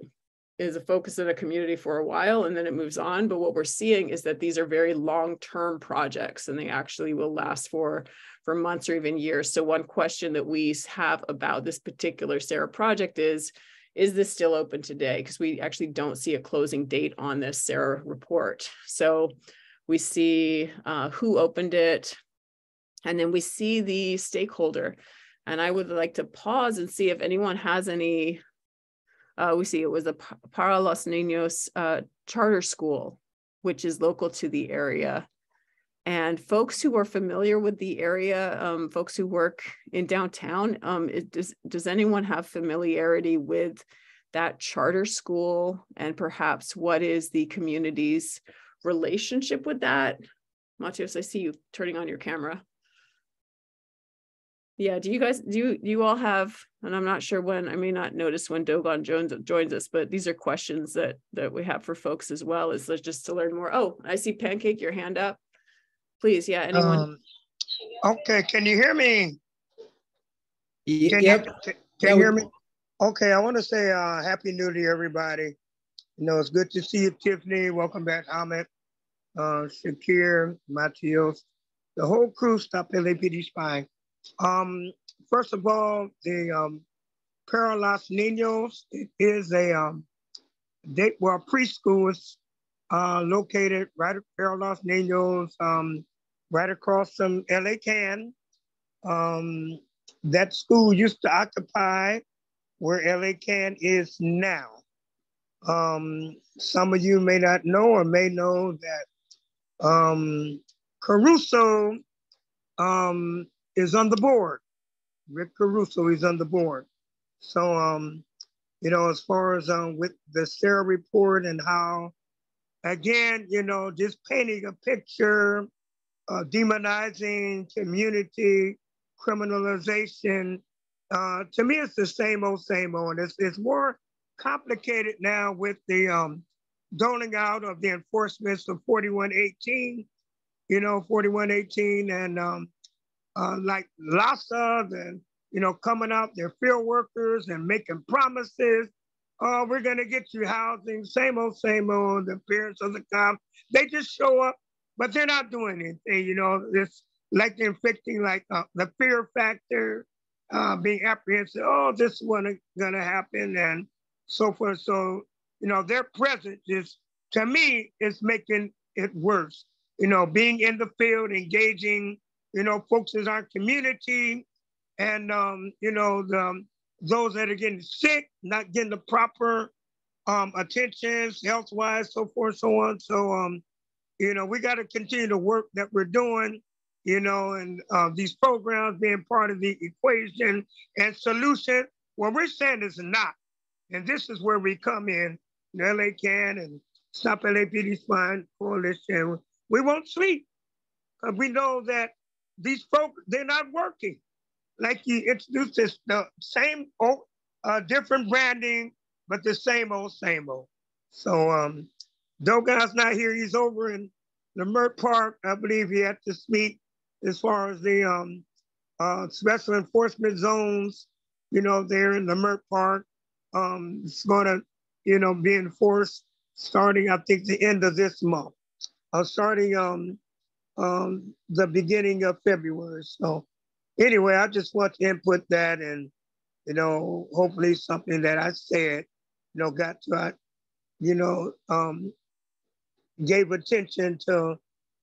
is a focus in a community for a while and then it moves on. But what we're seeing is that these are very long term projects and they actually will last for for months or even years. So one question that we have about this particular SARA project is, is this still open today? Because we actually don't see a closing date on this SARA report. So we see uh, who opened it, and then we see the stakeholder. And I would like to pause and see if anyone has any. Uh, we see it was a Para Los Niños uh, charter school, which is local to the area. And folks who are familiar with the area, um, folks who work in downtown, um, it, does, does anyone have familiarity with that charter school and perhaps what is the community's relationship with that? Matios, I see you turning on your camera. Yeah, do you guys do you do you all have and I'm not sure when I may not notice when Dogon Jones joins us, but these are questions that that we have for folks as well, is just to learn more. Oh, I see Pancake, your hand up. Please, yeah, anyone? Um, okay, can you hear me? Can yep. You, can, can you hear me? Okay, I want to say uh, Happy New Year, everybody. You know, it's good to see you, Tiffany. Welcome back, Ahmed, uh, Shakir, Matios, the whole crew, Stop LAPD Spy. Um, first of all, the um, Para Los Niños is a um, they, well, preschool is uh, located right at Para Los Niños, um, right across from LA Can. Um, that school used to occupy where LA Can is now. Um, some of you may not know or may know that um, Caruso um, is on the board. Rick Caruso, is on the board. So, um, you know, as far as um, with the SARA report and how, again, you know, just painting a picture, uh, demonizing community, criminalization. Uh, to me, it's the same old, same old. It's, it's more complicated now with the um, doling out of the enforcements of 4118, you know, 4118 and um, uh, like LAHSA and, you know, coming out, their field workers and making promises. Oh, we're going to get you housing, same old, same old, the appearance of the cop. They just show up, but they're not doing anything, you know, it's like they're inflicting like uh, the fear factor, uh, being apprehensive, oh, this is going to happen and so forth. So you know, their presence is, to me, is making it worse. You know, being in the field, engaging, you know, folks in our community, and um, you know, the, um, those that are getting sick, not getting the proper um, attentions, health-wise, so forth, so on. So, um, you know, we got to continue the work that we're doing, you know, and uh, these programs being part of the equation and solution. What we're saying is not, and this is where we come in LA CAN and Stop LAPD Spying Coalition, we won't sleep. Because we know that these folks, they're not working. Like you introduced this, the same old, uh, different branding, but the same old, same old. So um, Dogon's not here. He's over in Leimert Park. I believe he had to speak as far as the um, uh, special enforcement zones, you know, there in Leimert Park. Um, it's going to you know, be enforced starting, I think, the end of this month, uh, starting um, um, the beginning of February. So anyway, I just want to input that and, you know, hopefully something that I said, you know, got to, uh, you know, um, gave attention to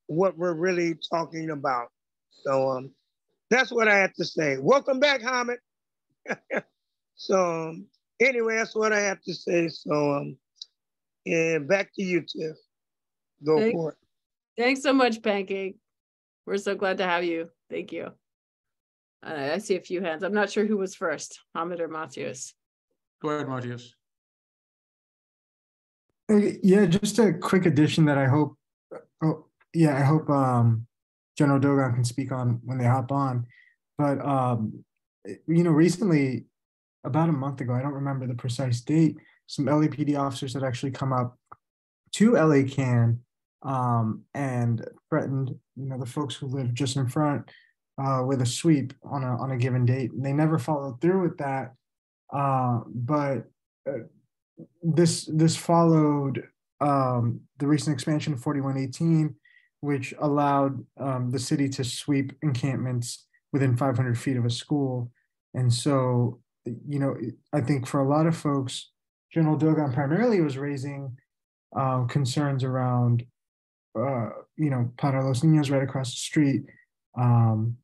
what we're really talking about. So um, that's what I have to say. Welcome back, Hamid. so um, anyway, that's what I have to say. So, um, and back to you, Tiff. Go Thanks. for it. Thanks so much, Pancake. We're so glad to have you. Thank you. Uh, I see a few hands. I'm not sure who was first, Hamid or Matthias. Go ahead, Matthias. Yeah, just a quick addition that I hope. Oh, yeah, I hope um, General Dogon can speak on when they hop on. But um, you know, recently about a month ago, I don't remember the precise date, some LAPD officers had actually come up to LA Can um, and threatened, you know, the folks who live just in front uh, with a sweep on a on a given date. And they never followed through with that. Uh, but uh, this this followed um, the recent expansion of 4118, which allowed um, the city to sweep encampments within 500 feet of a school. And so you know, I think for a lot of folks, General Dogon primarily was raising um, concerns around, uh, you know, Para Los Niños right across the street, um,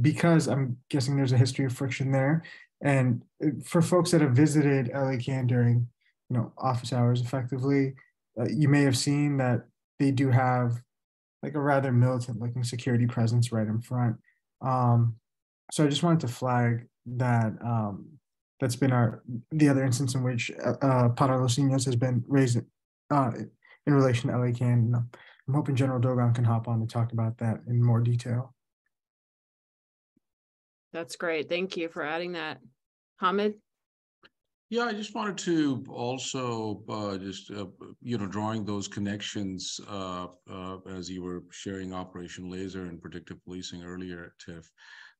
because I'm guessing there's a history of friction there. And uh, for folks that have visited LA Can during, you know, office hours effectively, uh, you may have seen that they do have like a rather militant looking security presence right in front. Um, so I just wanted to flag that um, that's been our the other instance in which uh, uh Para Los Niños has been raised uh, in relation to LA Can. I'm hoping General Dogon can hop on to talk about that in more detail. That's great. Thank you for adding that. Hamid? Yeah, I just wanted to also uh, just, uh, you know, drawing those connections uh, uh as you were sharing Operation Laser and predictive policing earlier, at Tiff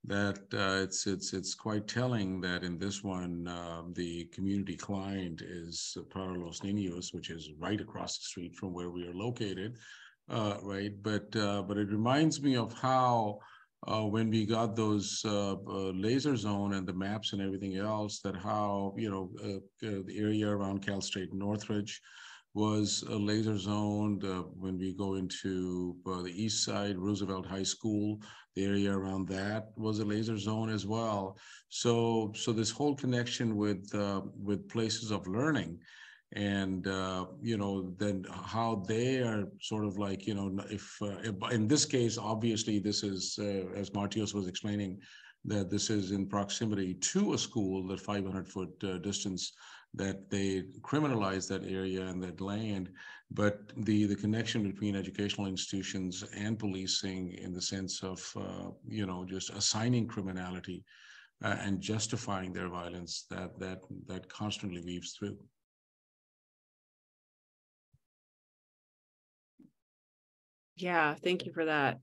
that uh, it's it's it's quite telling that in this one um, the community client is Para Los Niños, which is right across the street from where we are located, uh, right? But but it reminds me of how uh, when we got those uh, uh, laser zone and the maps and everything else, that how you know the area around Cal State Northridge was a laser zoned uh, when we go into uh, the east side, Roosevelt High School, the area around that was a laser zone as well. So, so this whole connection with uh, with places of learning, and uh, you know, then how they are sort of like you know, if, uh, if in this case, obviously, this is uh, as Martios was explaining that this is in proximity to a school, that 500 foot uh, distance, that they criminalize that area and that land. But the, the connection between educational institutions and policing in the sense of, uh, you know, just assigning criminality uh, and justifying their violence, that, that, that constantly weaves through. Yeah, thank you for that.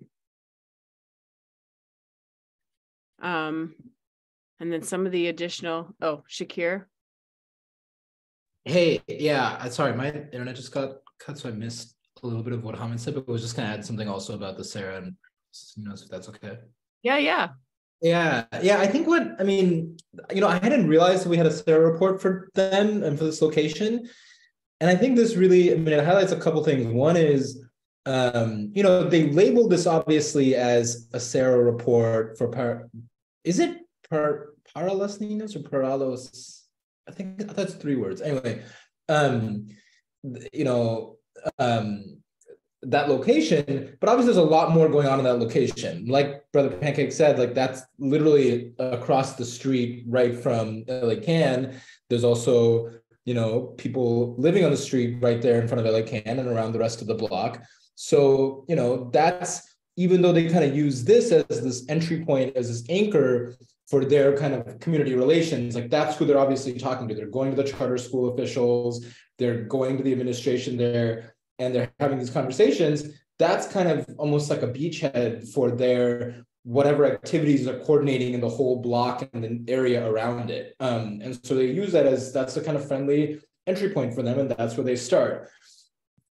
Um, and then some of the additional, oh, Shakir. Hey, yeah, uh, sorry, my internet just got cut, so I missed a little bit of what Hamid said, but I was just gonna add something also about the SARA and you know, if that's okay. Yeah, yeah. Yeah, yeah. I think what I mean, you know, I hadn't realized we had a SARA report for them and for this location. And I think this really, I mean, it highlights a couple things. One is um, you know, they labeled this obviously as a SARA report for par. Is it par Paralos Ninos or Paralos? I think that's three words. Anyway, um, you know, um, that location, but obviously there's a lot more going on in that location. Like Brother Pancake said, like that's literally across the street right from LA Can. There's also, you know, people living on the street right there in front of LA Can and around the rest of the block. So, you know, that's even though they kind of use this as this entry point, as this anchor for their kind of community relations, like that's who they're obviously talking to. They're going to the charter school officials, they're going to the administration there, and they're having these conversations. That's kind of almost like a beachhead for their whatever activities are coordinating in the whole block and the area around it. Um, and so they use that as that's a kind of friendly entry point for them, and that's where they start.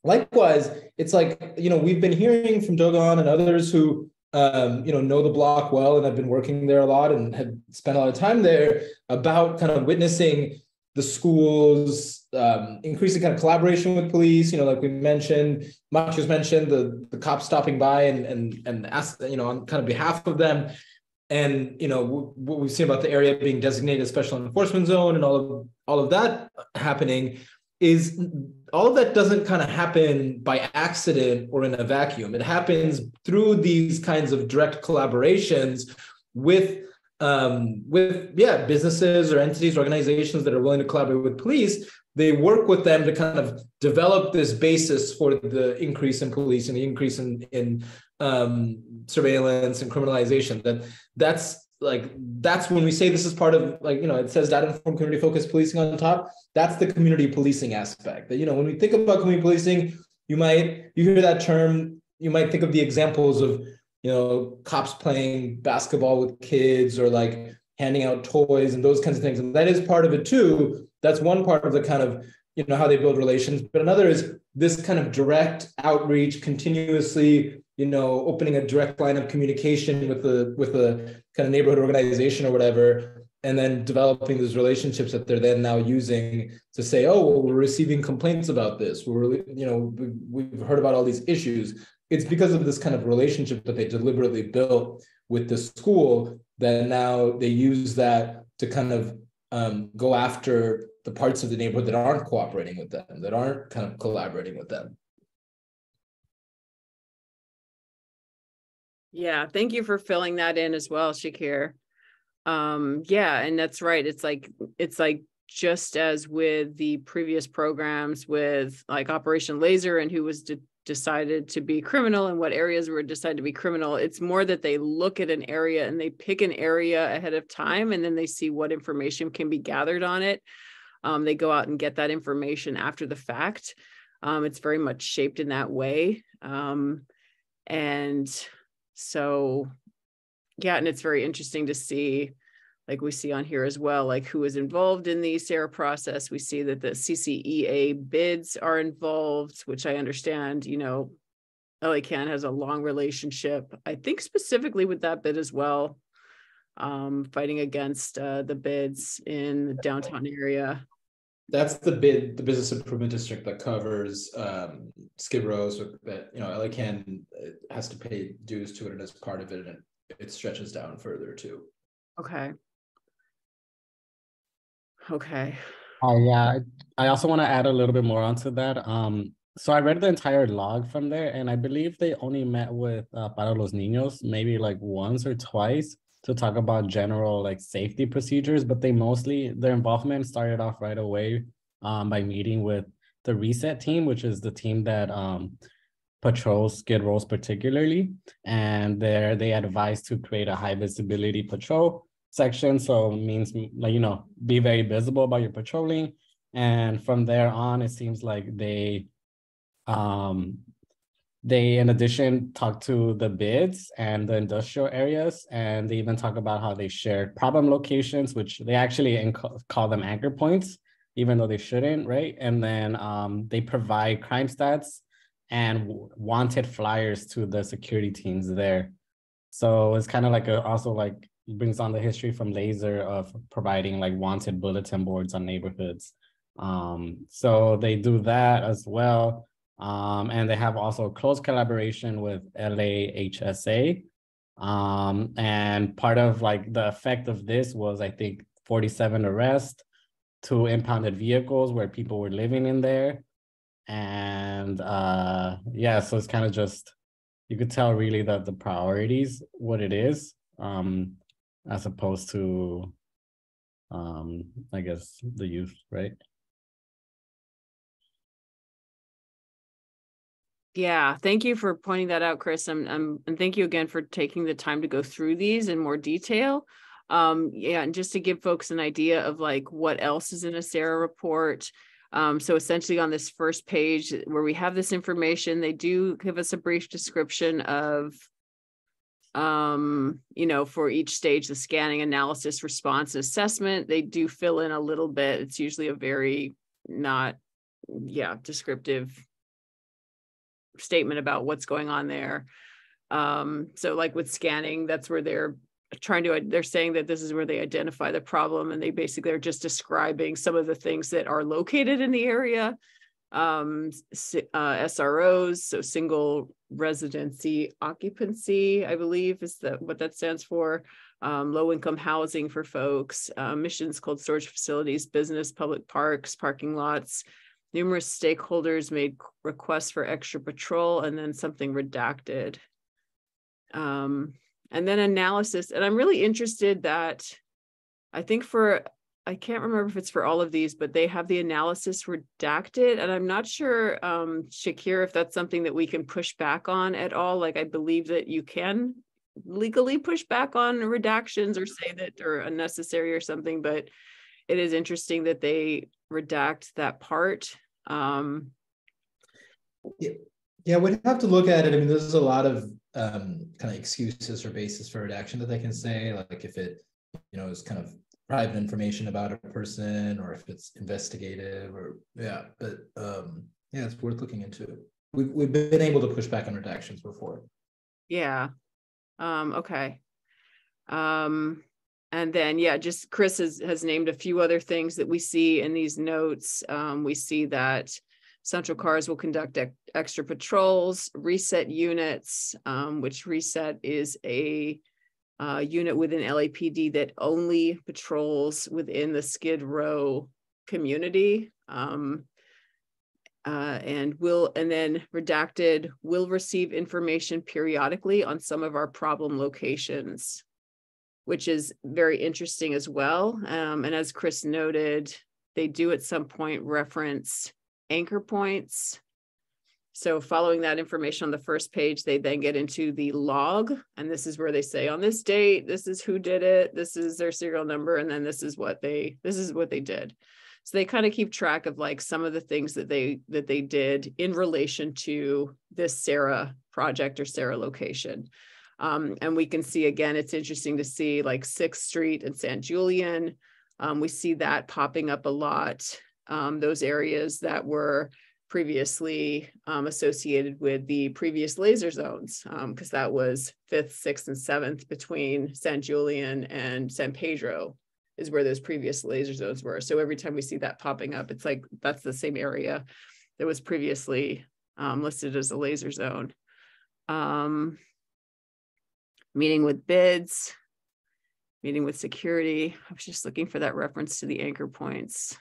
Likewise, it's like, you know, we've been hearing from Dogon and others who, um, you know, know the block well and have been working there a lot and have spent a lot of time there about kind of witnessing the schools, um, increasing kind of collaboration with police, you know, like we mentioned, Machios mentioned the, the cops stopping by and, and, and ask, you know, on kind of behalf of them. And, you know, what we've seen about the area being designated a special enforcement zone and all of, all of that happening is all that doesn't kind of happen by accident or in a vacuum. It happens through these kinds of direct collaborations with um, with yeah businesses or entities, or organizations that are willing to collaborate with police. They work with them to kind of develop this basis for the increase in police and the increase in in um, surveillance and criminalization. That that's like that's when we say this is part of like you know it says data informed community focused policing on top that's the community policing aspect. That you know when we think about community policing you might you hear that term you might think of the examples of you know cops playing basketball with kids or like handing out toys and those kinds of things. And that is part of it too. That's one part of the kind of you know how they build relations. But another is this kind of direct outreach continuously you know opening a direct line of communication with the with the kind of neighborhood organization or whatever and then developing those relationships that they're then now using to say oh well, we're receiving complaints about this. We're you know we've heard about all these issues. It's because of this kind of relationship that they deliberately built with the school that now they use that to kind of um, go after the parts of the neighborhood that aren't cooperating with them that aren't kind of collaborating with them Yeah, thank you for filling that in as well, Shakir. Um, yeah, and that's right. It's like it's like just as with the previous programs with like Operation Laser and who was de- decided to be criminal and what areas were decided to be criminal. It's more that they look at an area and they pick an area ahead of time and then they see what information can be gathered on it. Um, they go out and get that information after the fact. Um, it's very much shaped in that way. Um, and so yeah, and it's very interesting to see, like we see on here as well, like who is involved in the SARA process. We see that the CCEA bids are involved, which I understand, you know, LA Can has a long relationship, I think specifically with that bid as well, um, fighting against uh, the bids in the downtown area that's the bid the business improvement district that covers um, skid rows that you know LA Can uh, has to pay dues to it and as part of it and it stretches down further too. Okay. Okay. Oh yeah. I also want to add a little bit more onto that. Um, so I read the entire log from there, and I believe they only met with uh, Para los Niños maybe like once or twice. To talk about general like safety procedures, but they mostly their involvement started off right away um, by meeting with the reset team, which is the team that um, patrols skid rows particularly, and there they advised to create a high visibility patrol section. So means like you know be very visible about your patrolling, and from there on, it seems like they um they in addition talk to the BIDs and the industrial areas and they even talk about how they shared problem locations which they actually call them anchor points even though they shouldn't right? And then um, they provide crime stats and wanted flyers to the security teams there. So it's kind of like a also like brings on the history from LASER of providing like wanted bulletin boards on neighborhoods. Um, so they do that as well um, and they have also close collaboration with LAHSA. Um, and part of like the effect of this was, I think, 47 arrests, two impounded vehicles where people were living in there. And uh, yeah, so it's kind of just, you could tell really that the priorities, what it is, um, as opposed to, um, I guess, the youth, right? Yeah, thank you for pointing that out, Chris. I'm, I'm, and thank you again for taking the time to go through these in more detail. Um, yeah, and just to give folks an idea of like what else is in a SARA report. Um, so essentially on this first page where we have this information, they do give us a brief description of, um, you know, for each stage, the scanning, analysis, response, assessment, they do fill in a little bit. It's usually a very not, yeah, descriptive statement about what's going on there. Um, so like with scanning, that's where they're trying to, they're saying that this is where they identify the problem and they basically are just describing some of the things that are located in the area. Um, uh, SROs, so single residency occupancy, I believe is that what that stands for. Um, low income housing for folks, uh, missions, cold storage facilities, business, public parks, parking lots, numerous stakeholders made requests for extra patrol and then something redacted. Um, and then analysis. And I'm really interested that I think for, I can't remember if it's for all of these, but they have the analysis redacted. And I'm not sure, um, Shakir, if that's something that we can push back on at all. Like, I believe that you can legally push back on redactions or say that they're unnecessary or something, but it is interesting that they redact that part. Um, yeah, yeah, we'd have to look at it. I mean, there's a lot of um, kind of excuses or basis for redaction that they can say, like if it, you know, is kind of private information about a person or if it's investigative or yeah, but um, yeah, it's worth looking into. We've we've been able to push back on redactions before. Yeah. Um, okay. Um, and then, yeah, just Chris has, has named a few other things that we see in these notes. Um, we see that Central Cars will conduct extra patrols, reset units, um, which reset is a uh, unit within LAPD that only patrols within the Skid Row community. Um, uh, and will and then redacted will receive information periodically on some of our problem locations which is very interesting as well. Um, and as Chris noted, they do at some point reference anchor points. So following that information on the first page, they then get into the log. And this is where they say on this date, this is who did it, this is their serial number, and then this is what they this is what they did. So they kind of keep track of like some of the things that they that they did in relation to this SARA project or SARA location. Um, and we can see again, it's interesting to see like 6th Street and San Julian. Um, we see that popping up a lot, um, those areas that were previously um, associated with the previous LASER zones, because um, that was 5th, 6th, and 7th between San Julian and San Pedro is where those previous LASER zones were. So every time we see that popping up, it's like that's the same area that was previously um, listed as a LASER zone. Um, meeting with BIDs, meeting with security. I was just looking for that reference to the anchor points.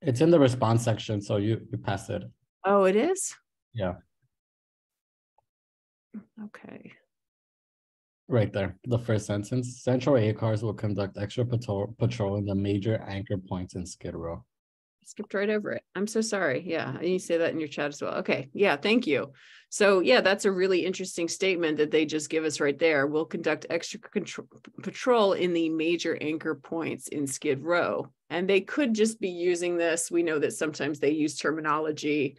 It's in the response section, so you you pass it. Oh, it is? Yeah. Okay. Right there, the first sentence, Central ACARS will conduct extra patrol, patrol in the major anchor points in Skid Row. Skipped right over it. I'm so sorry. Yeah, and you say that in your chat as well. Okay, yeah, thank you. So yeah, that's a really interesting statement that they just give us right there. We'll conduct extra control, patrol in the major anchor points in Skid Row. And they could just be using this. We know that sometimes they use terminology,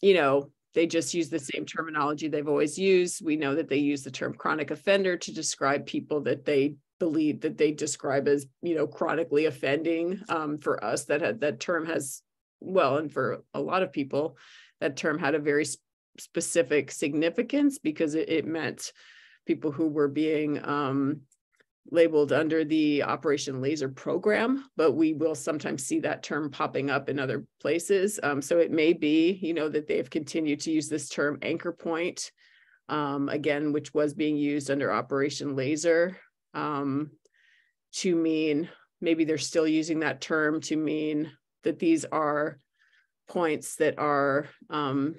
you know, they just use the same terminology they've always used. We know that they use the term chronic offender to describe people that they believe that they describe as, you know, chronically offending. Um, for us, that had that term has, well, and for a lot of people, that term had a very sp- specific significance because it, it meant people who were being um, labeled under the Operation Laser program, but we will sometimes see that term popping up in other places. Um, so it may be, you know, that they've continued to use this term anchor point, um, again, which was being used under Operation Laser um, to mean maybe they're still using that term to mean that these are points that are, um,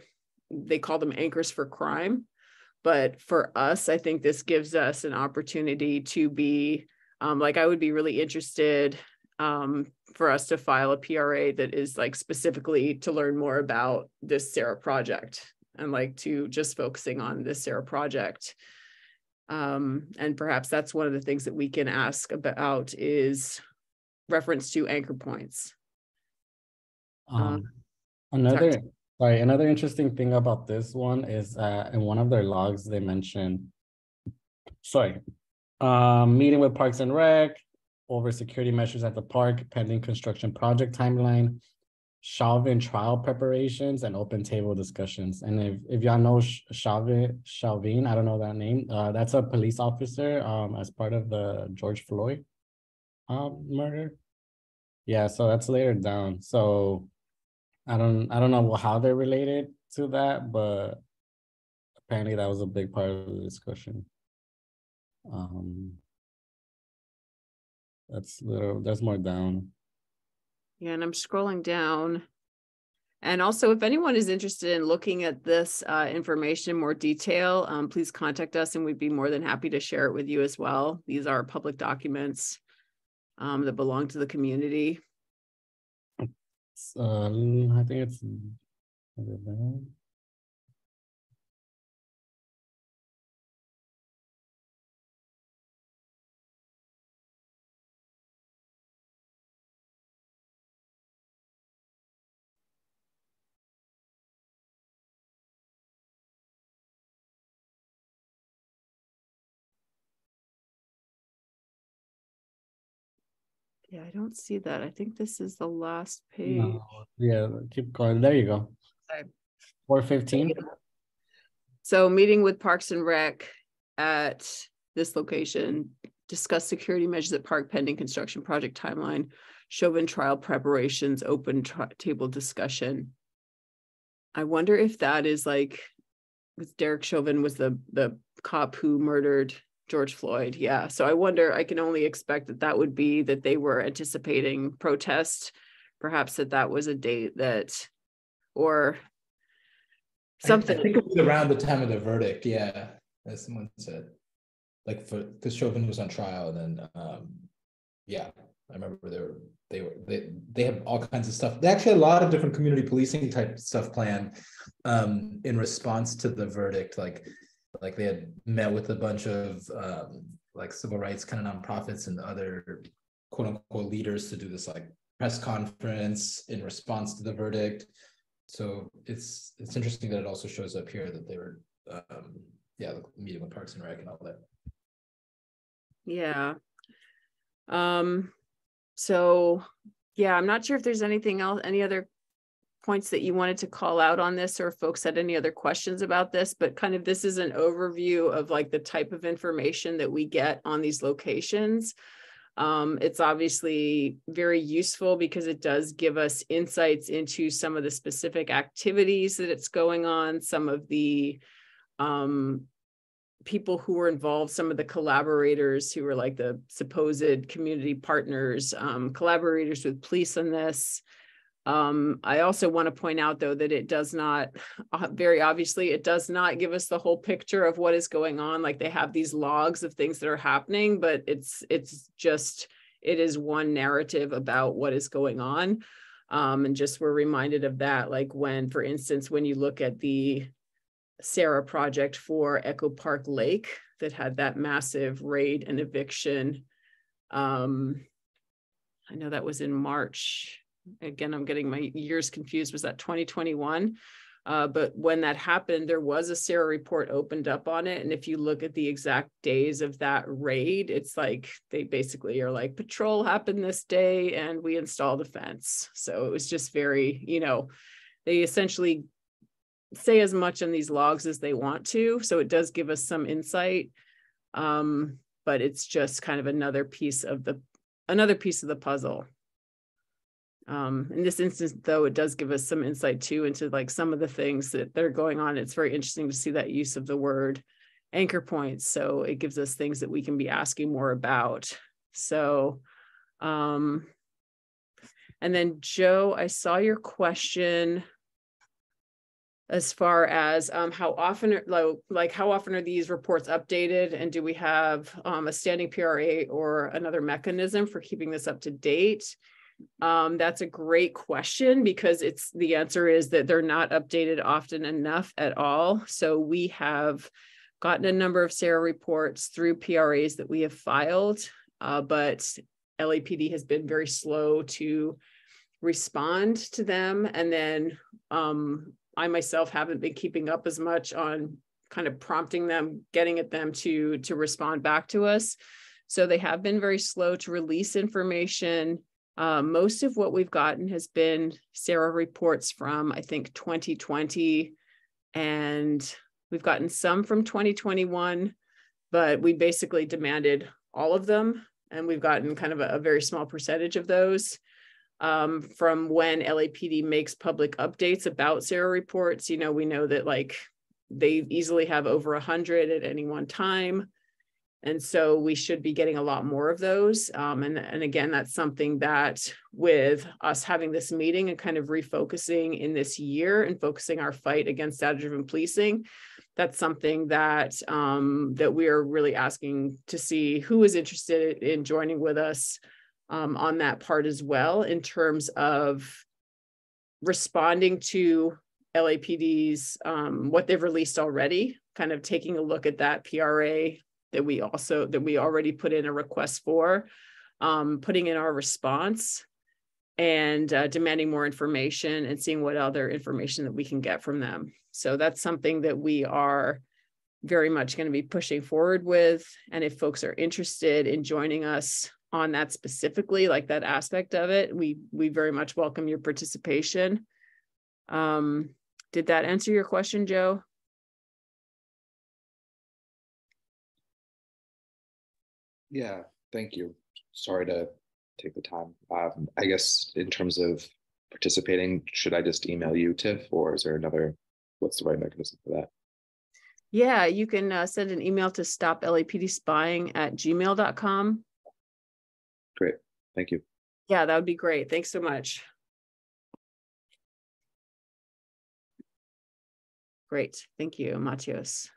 they call them anchors for crime. But for us, I think this gives us an opportunity to be um, like, I would be really interested um, for us to file a PRA that is like specifically to learn more about this SARA project and like to just focusing on this SARA project. Um, and perhaps that's one of the things that we can ask about is reference to anchor points. Um, another Sorry, another interesting thing about this one is uh, in one of their logs, they mentioned, sorry, um, meeting with Parks and Rec over security measures at the park, pending construction project timeline, Chauvin trial preparations and open table discussions. And if, if y'all know Chauvin, Chauvin, I don't know that name, uh, that's a police officer um, as part of the George Floyd um, murder. Yeah, so that's later down. So I don't I don't know how they're related to that, but apparently that was a big part of the discussion. Um, that's little that's more down. Yeah, and I'm scrolling down. And also, if anyone is interested in looking at this uh, information in more detail, um, please contact us and we'd be more than happy to share it with you as well. These are public documents um, that belong to the community uh, I think it's Yeah, I don't see that. I think this is the last page. No, yeah, keep going. There you go. Okay. 415. So meeting with Parks and Rec at this location, discuss security measures at park pending construction project timeline, Chauvin trial preparations, open table discussion. I wonder if that is like with Derek Chauvin was the the cop who murdered George Floyd. Yeah. So I wonder, I can only expect that that would be that they were anticipating protest, perhaps that that was a date that, or something. I, I think it was around the time of the verdict. Yeah. As someone said, like for because Chauvin was on trial, and then, um, yeah, I remember they were they were they they have all kinds of stuff. They actually had a lot of different community policing type stuff planned um, in response to the verdict. Like like they had met with a bunch of um, like civil rights kind of nonprofits and other quote unquote leaders to do this like press conference in response to the verdict. So it's it's interesting that it also shows up here that they were um, yeah meeting with Parks and Rec and all that. Yeah. Um. So yeah, I'm not sure if there's anything else, any other points that you wanted to call out on this or folks had any other questions about this, but kind of this is an overview of like the type of information that we get on these locations. Um, it's obviously very useful because it does give us insights into some of the specific activities that it's going on, some of the um, people who were involved, some of the collaborators who were like the supposed community partners, um, collaborators with police on this, Um, I also want to point out though that it does not, uh, very obviously, it does not give us the whole picture of what is going on. Like they have these logs of things that are happening, but it's it's just it is one narrative about what is going on. Um, and just we're reminded of that, like when, for instance, when you look at the SARA project for Echo Park Lake that had that massive raid and eviction. Um, I know that was in March. Again, I'm getting my years confused. Was that 2021? Uh, but when that happened, there was a SARA report opened up on it. And if you look at the exact days of that raid, it's like they basically are like patrol happened this day and we installed a fence. So it was just very, you know, they essentially say as much in these logs as they want to. So it does give us some insight. Um, but it's just kind of another piece of the another piece of the puzzle. Um, in this instance, though, it does give us some insight too into like some of the things that, are going on. It's very interesting to see that use of the word anchor points. So it gives us things that we can be asking more about. So, um, and then Joe, I saw your question as far as um, how often are, like, like how often are these reports updated and do we have um, a standing PRA or another mechanism for keeping this up to date? Um, that's a great question because it's the answer is that they're not updated often enough at all. So we have gotten a number of SARA reports through PRAs that we have filed, uh, but LAPD has been very slow to respond to them. And then um, I myself haven't been keeping up as much on kind of prompting them, getting at them to to respond back to us. So they have been very slow to release information. Uh, most of what we've gotten has been SARA reports from I think 2020, and we've gotten some from 2021, but we basically demanded all of them, and we've gotten kind of a, a very small percentage of those um, from when LAPD makes public updates about SARA reports. You know, we know that like they easily have over a hundred at any one time. And so we should be getting a lot more of those. Um, and, and again, that's something that with us having this meeting and kind of refocusing in this year and focusing our fight against data-driven policing, that's something that um, that we are really asking to see who is interested in joining with us um, on that part as well in terms of responding to LAPD's um, what they've released already, kind of taking a look at that PRA that we also that we already put in a request for, um, putting in our response and uh, demanding more information and seeing what other information that we can get from them. So that's something that we are very much going to be pushing forward with. And if folks are interested in joining us on that specifically, like that aspect of it, we we very much welcome your participation. Um, did that answer your question, Joe? Yeah, thank you. Sorry to take the time. Um, I guess in terms of participating, should I just email you, Tiff, or is there another? What's the right mechanism for that? Yeah, you can uh, send an email to stoplapdspying at gmail.com Great. Thank you. Yeah, that would be great. Thanks so much. Great. Thank you, Matios.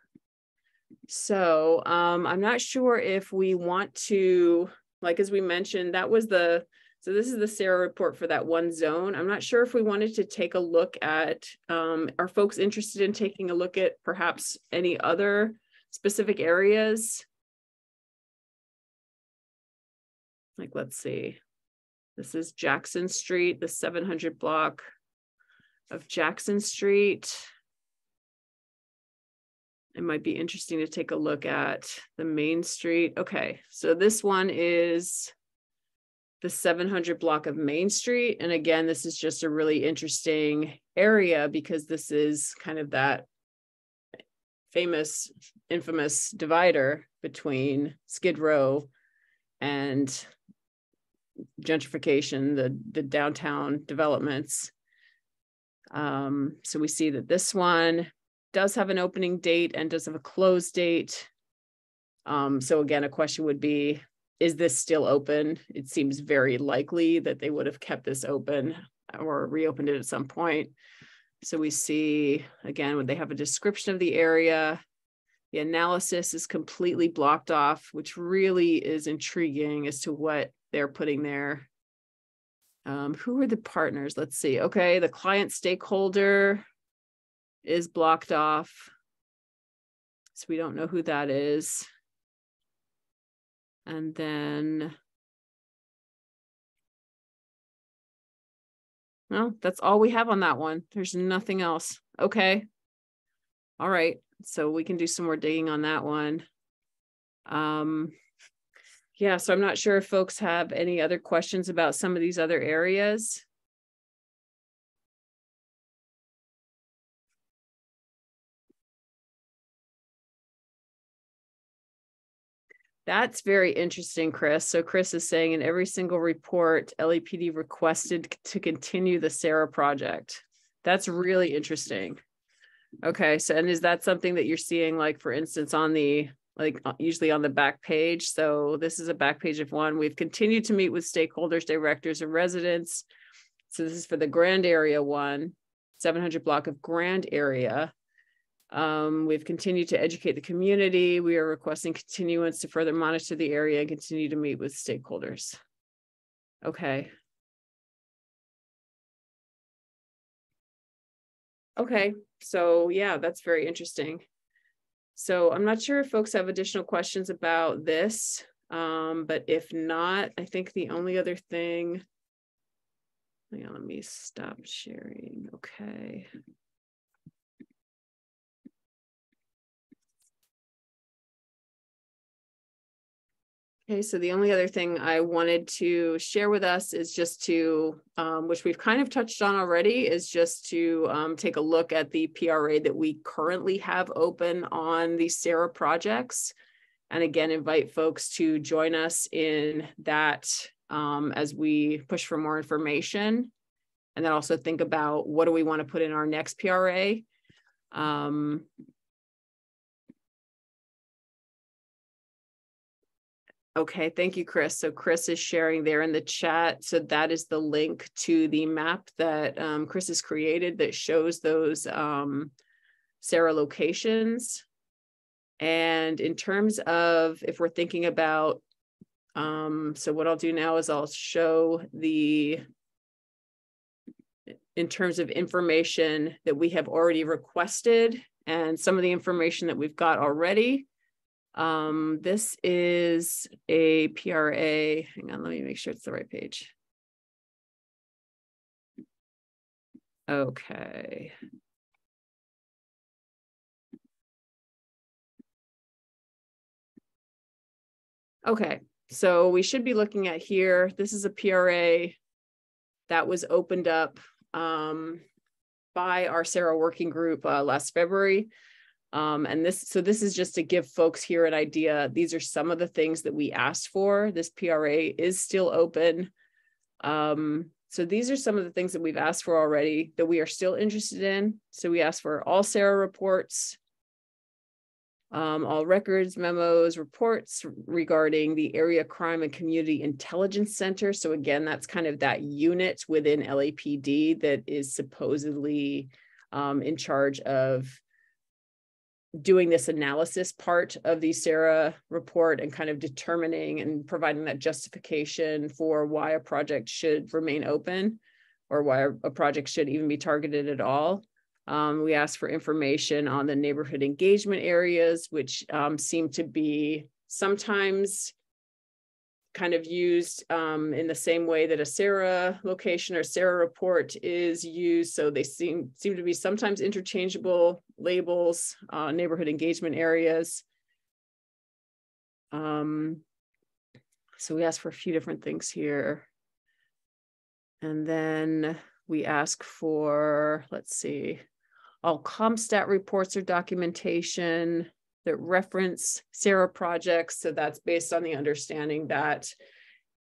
So um, I'm not sure if we want to, like as we mentioned, that was the, so this is the SARA report for that one zone. I'm not sure if we wanted to take a look at, um, are folks interested in taking a look at perhaps any other specific areas like let's see, this is Jackson Street, the 700 block of Jackson Street. It might be interesting to take a look at the main street. Okay, so this one is the 700 block of Main Street. And again, this is just a really interesting area because this is kind of that famous, infamous divider between Skid Row and gentrification, the, the downtown developments. Um, so we see that this one does have an opening date and does have a close date. Um, so again, a question would be, is this still open? It seems very likely that they would have kept this open. or reopened it at some point. So we see again when they have a description of the area, the analysis is completely blocked off, which really is intriguing as to what they're putting there. Um, who are the partners? Let's see. Okay, the client stakeholder is blocked off. So we don't know who that is. And then, well, that's all we have on that one. There's nothing else. Okay. All right. So we can do some more digging on that one. Um, yeah, so I'm not sure if folks have any other questions about some of these other areas. That's very interesting, Chris. So Chris is saying in every single report, LAPD requested to continue the SARA project. That's really interesting. Okay, so and is that something that you're seeing like for instance on the like usually on the back page. So this is a back page of one. We've continued to meet with stakeholders, directors, and residents. So this is for the Grand Area one, 700 block of Grand Area. Um, we've continued to educate the community. We are requesting continuance to further monitor the area and continue to meet with stakeholders. Okay. Okay, so yeah, that's very interesting. So I'm not sure if folks have additional questions about this, um, but if not, I think the only other thing, hang on, let me stop sharing. Okay. Okay, so the only other thing I wanted to share with us is just to, um, which we've kind of touched on already, is just to um, take a look at the PRA that we currently have open on the SARA projects. And again, invite folks to join us in that um, as we push for more information. And then also think about what do we want to put in our next PRA. Okay, thank you, Chris. So Chris is sharing there in the chat. So that is the link to the map that um, Chris has created that shows those um, SARA locations. And in terms of if we're thinking about, um, so what I'll do now is I'll show the, in terms of information that we have already requested and some of the information that we've got already. Um, this is a PRA. Hang on, let me make sure it's the right page. Okay. Okay, so we should be looking at here. This is a PRA that was opened up um, by our SARA working group uh, last February. Um, and this, so this is just to give folks here an idea. These are some of the things that we asked for. This PRA is still open. Um, so these are some of the things that we've asked for already that we are still interested in. So we asked for all SARA reports, um, all records, memos, reports regarding the Area Crime and Community Intelligence Center. So again, that's kind of that unit within LAPD that is supposedly um, in charge of doing this analysis part of the SARA report and kind of determining and providing that justification for why a project should remain open or why a project should even be targeted at all. Um, we asked for information on the neighborhood engagement areas, which um, seem to be sometimes kind of used um, in the same way that a SARA location or SARA report is used. So they seem, seem to be sometimes interchangeable labels, uh, neighborhood engagement areas. Um, so we ask for a few different things here. And then we ask for, let's see, all CompStat reports or documentation, that reference SARA projects. So that's based on the understanding that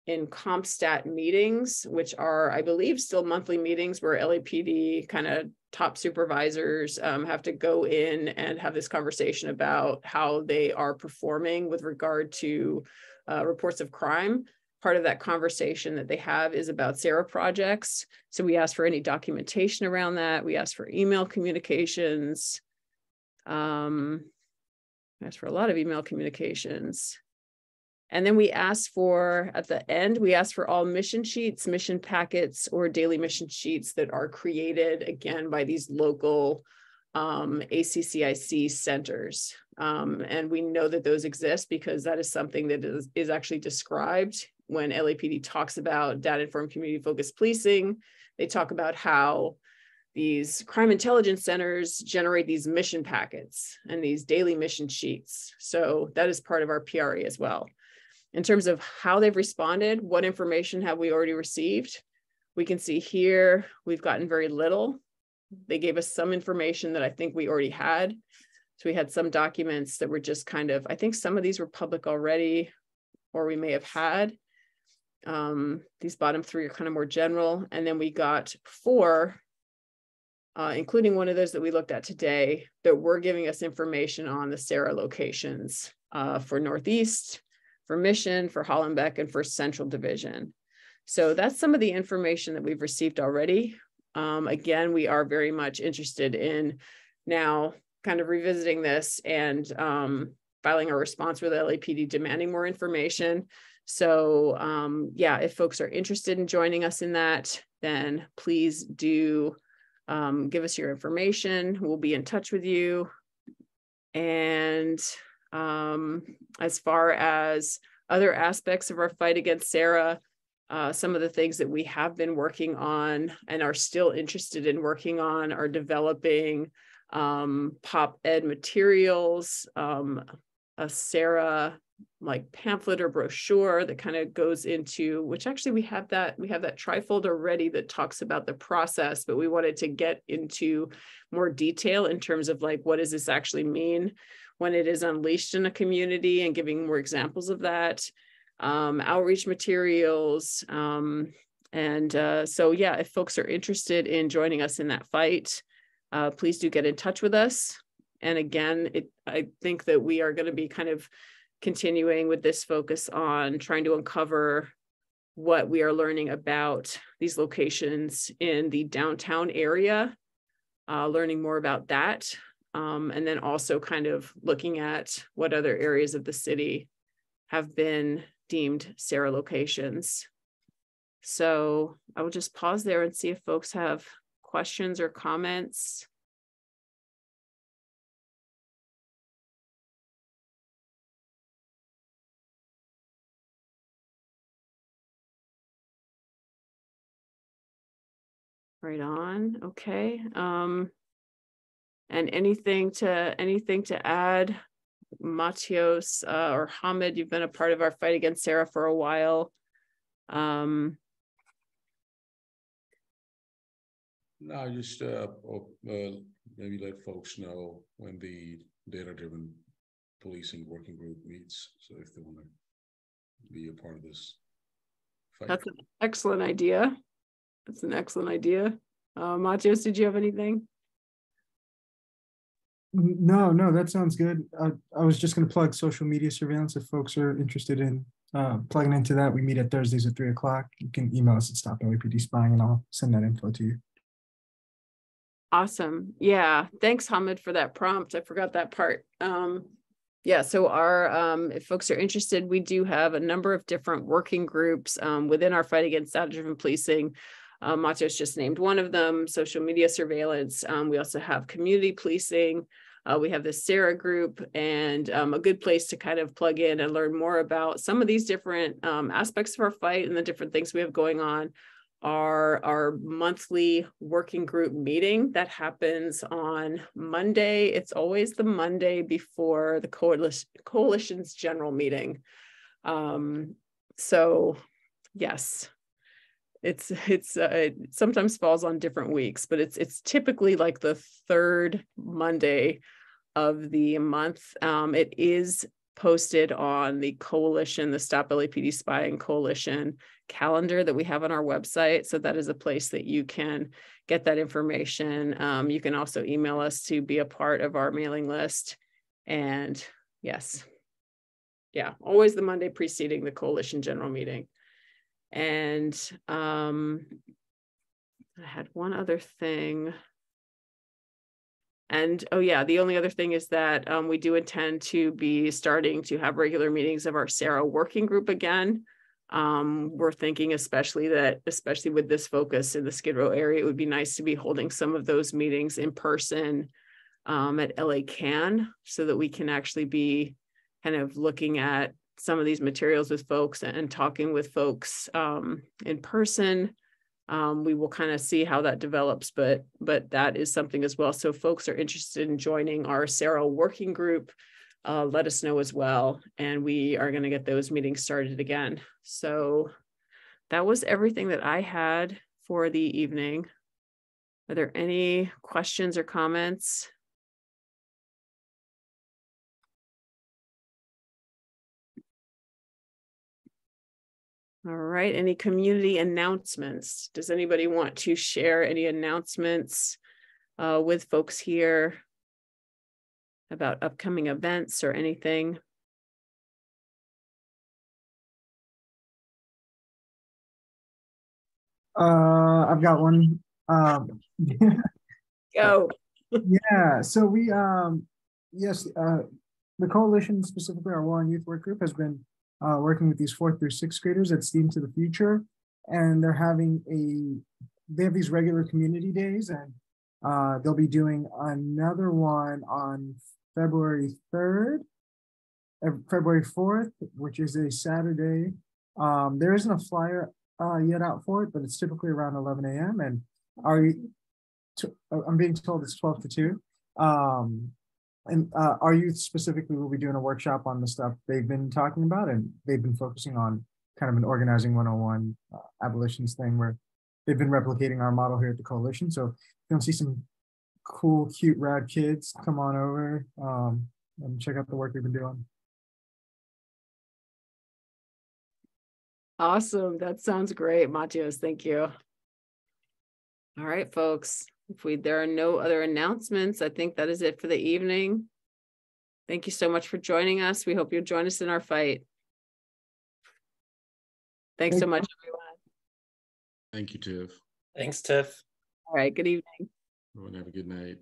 in CompStat meetings, which are, I believe, still monthly meetings where LAPD kind of top supervisors um, have to go in and have this conversation about how they are performing with regard to uh, reports of crime. part of that conversation that they have is about SARA projects. So we ask for any documentation around that. We ask for email communications. Um, ask for a lot of email communications. And then we ask for, at the end, we ask for all mission sheets, mission packets, or daily mission sheets that are created again by these local um, ACCIC centers. Um, and we know that those exist because that is something that is, is actually described when LAPD talks about data informed community focused policing. They talk about how these crime intelligence centers generate these mission packets and these daily mission sheets. So that is part of our PRA as well in terms of how they've responded, what information have we already received? We can see here, we've gotten very little. They gave us some information that I think we already had. So we had some documents that were just kind of, I think some of these were public already, or we may have had. Um, these bottom three are kind of more general. And then we got four, uh, including one of those that we looked at today, that were giving us information on the SARA locations uh, for Northeast, for Mission, for Hollenbeck, and for Central Division. So that's some of the information that we've received already. Um, again, we are very much interested in now kind of revisiting this and um, filing a response with LAPD demanding more information. So um, yeah, if folks are interested in joining us in that, then please do um, give us your information. We'll be in touch with you. And um, as far as other aspects of our fight against SARA, uh, some of the things that we have been working on and are still interested in working on are developing um, pop ed materials, um, a SARA like pamphlet or brochure that kind of goes into which actually we have that we have that trifold already that talks about the process but we wanted to get into more detail in terms of like what does this actually mean when it is unleashed in a community and giving more examples of that, um, outreach materials. Um, and uh, so, yeah, if folks are interested in joining us in that fight, uh, please do get in touch with us. And again, it, I think that we are going to be kind of continuing with this focus on trying to uncover what we are learning about these locations in the downtown area, uh, learning more about that, um, and then also kind of looking at what other areas of the city have been deemed SARA locations. So I will just pause there and see if folks have questions or comments. Right on. Okay. Um, and anything to anything to add? Matios uh, or Hamid, you've been a part of our fight against SARA for a while. Um, no, just uh, uh, maybe let folks know when the data-driven policing working group meets. So if they want to be a part of this fight. That's an excellent idea. That's an excellent idea. Uh, Matios, did you have anything? No, no, that sounds good. I, I was just going to plug social media surveillance if folks are interested in uh, plugging into that. We meet at Thursdays at three o'clock. You can email us at Stop LAPD Spying and I'll send that info to you. Awesome. Yeah. Thanks, Hamid, for that prompt. I forgot that part. Um, yeah, so our um, if folks are interested, we do have a number of different working groups um, within our fight against data-driven policing. Um, Matios just named one of them, social media surveillance. Um, we also have community policing. Uh, we have the SARA group and um, a good place to kind of plug in and learn more about some of these different um, aspects of our fight and the different things we have going on are our monthly working group meeting that happens on Monday. It's always the Monday before the coalition, coalition's general meeting. Um, so yes, it's it's uh, it sometimes falls on different weeks but it's it's typically like the third monday of the month um, it is posted on the coalition the stop lapd spying coalition calendar that we have on our website so that is a place that you can get that information. Um, you can also email us to be a part of our mailing list and yes. Yeah always the monday preceding the coalition general meeting And um, I had one other thing. And oh yeah, the only other thing is that um, we do intend to be starting to have regular meetings of our SARA working group again. Um, we're thinking especially that, especially with this focus in the Skid Row area, it would be nice to be holding some of those meetings in person um, at LA CAN so that we can actually be kind of looking at some of these materials with folks and talking with folks um, in person. Um, we will kind of see how that develops, but but that is something as well. So folks are interested in joining our SARA working group, uh, let us know as well, and we are going to get those meetings started again. So that was everything that I had for the evening. Are there any questions or comments? All right, any community announcements? Does anybody want to share any announcements uh, with folks here about upcoming events or anything? Uh, I've got one. Um, Go. yeah, so we, um, yes, uh, the coalition, specifically our Warren Youth Work Group, has been uh, working with these fourth through sixth graders at STEAM to the Future. And they're having a, they have these regular community days and uh, they'll be doing another one on February 3rd, uh, February 4th, which is a Saturday. Um, there isn't a flyer uh, yet out for it, but it's typically around 11 a.m. And are you, uh, I'm being told it's 12 to 2. Um, and uh, our youth specifically will be doing a workshop on the stuff they've been talking about, and they've been focusing on kind of an organizing 101 uh, abolitionist thing where they've been replicating our model here at the coalition. So if you don't see some cool, cute, rad kids, come on over um, and check out the work we've been doing. Awesome. That sounds great, Matios. Thank you. All right, folks. If we there are no other announcements, I think that is it for the evening. Thank you so much for joining us. We hope you'll join us in our fight. Thanks so much, everyone. Thank you, Tiff. Thanks, Tiff. All right, good evening. Everyone have a good night.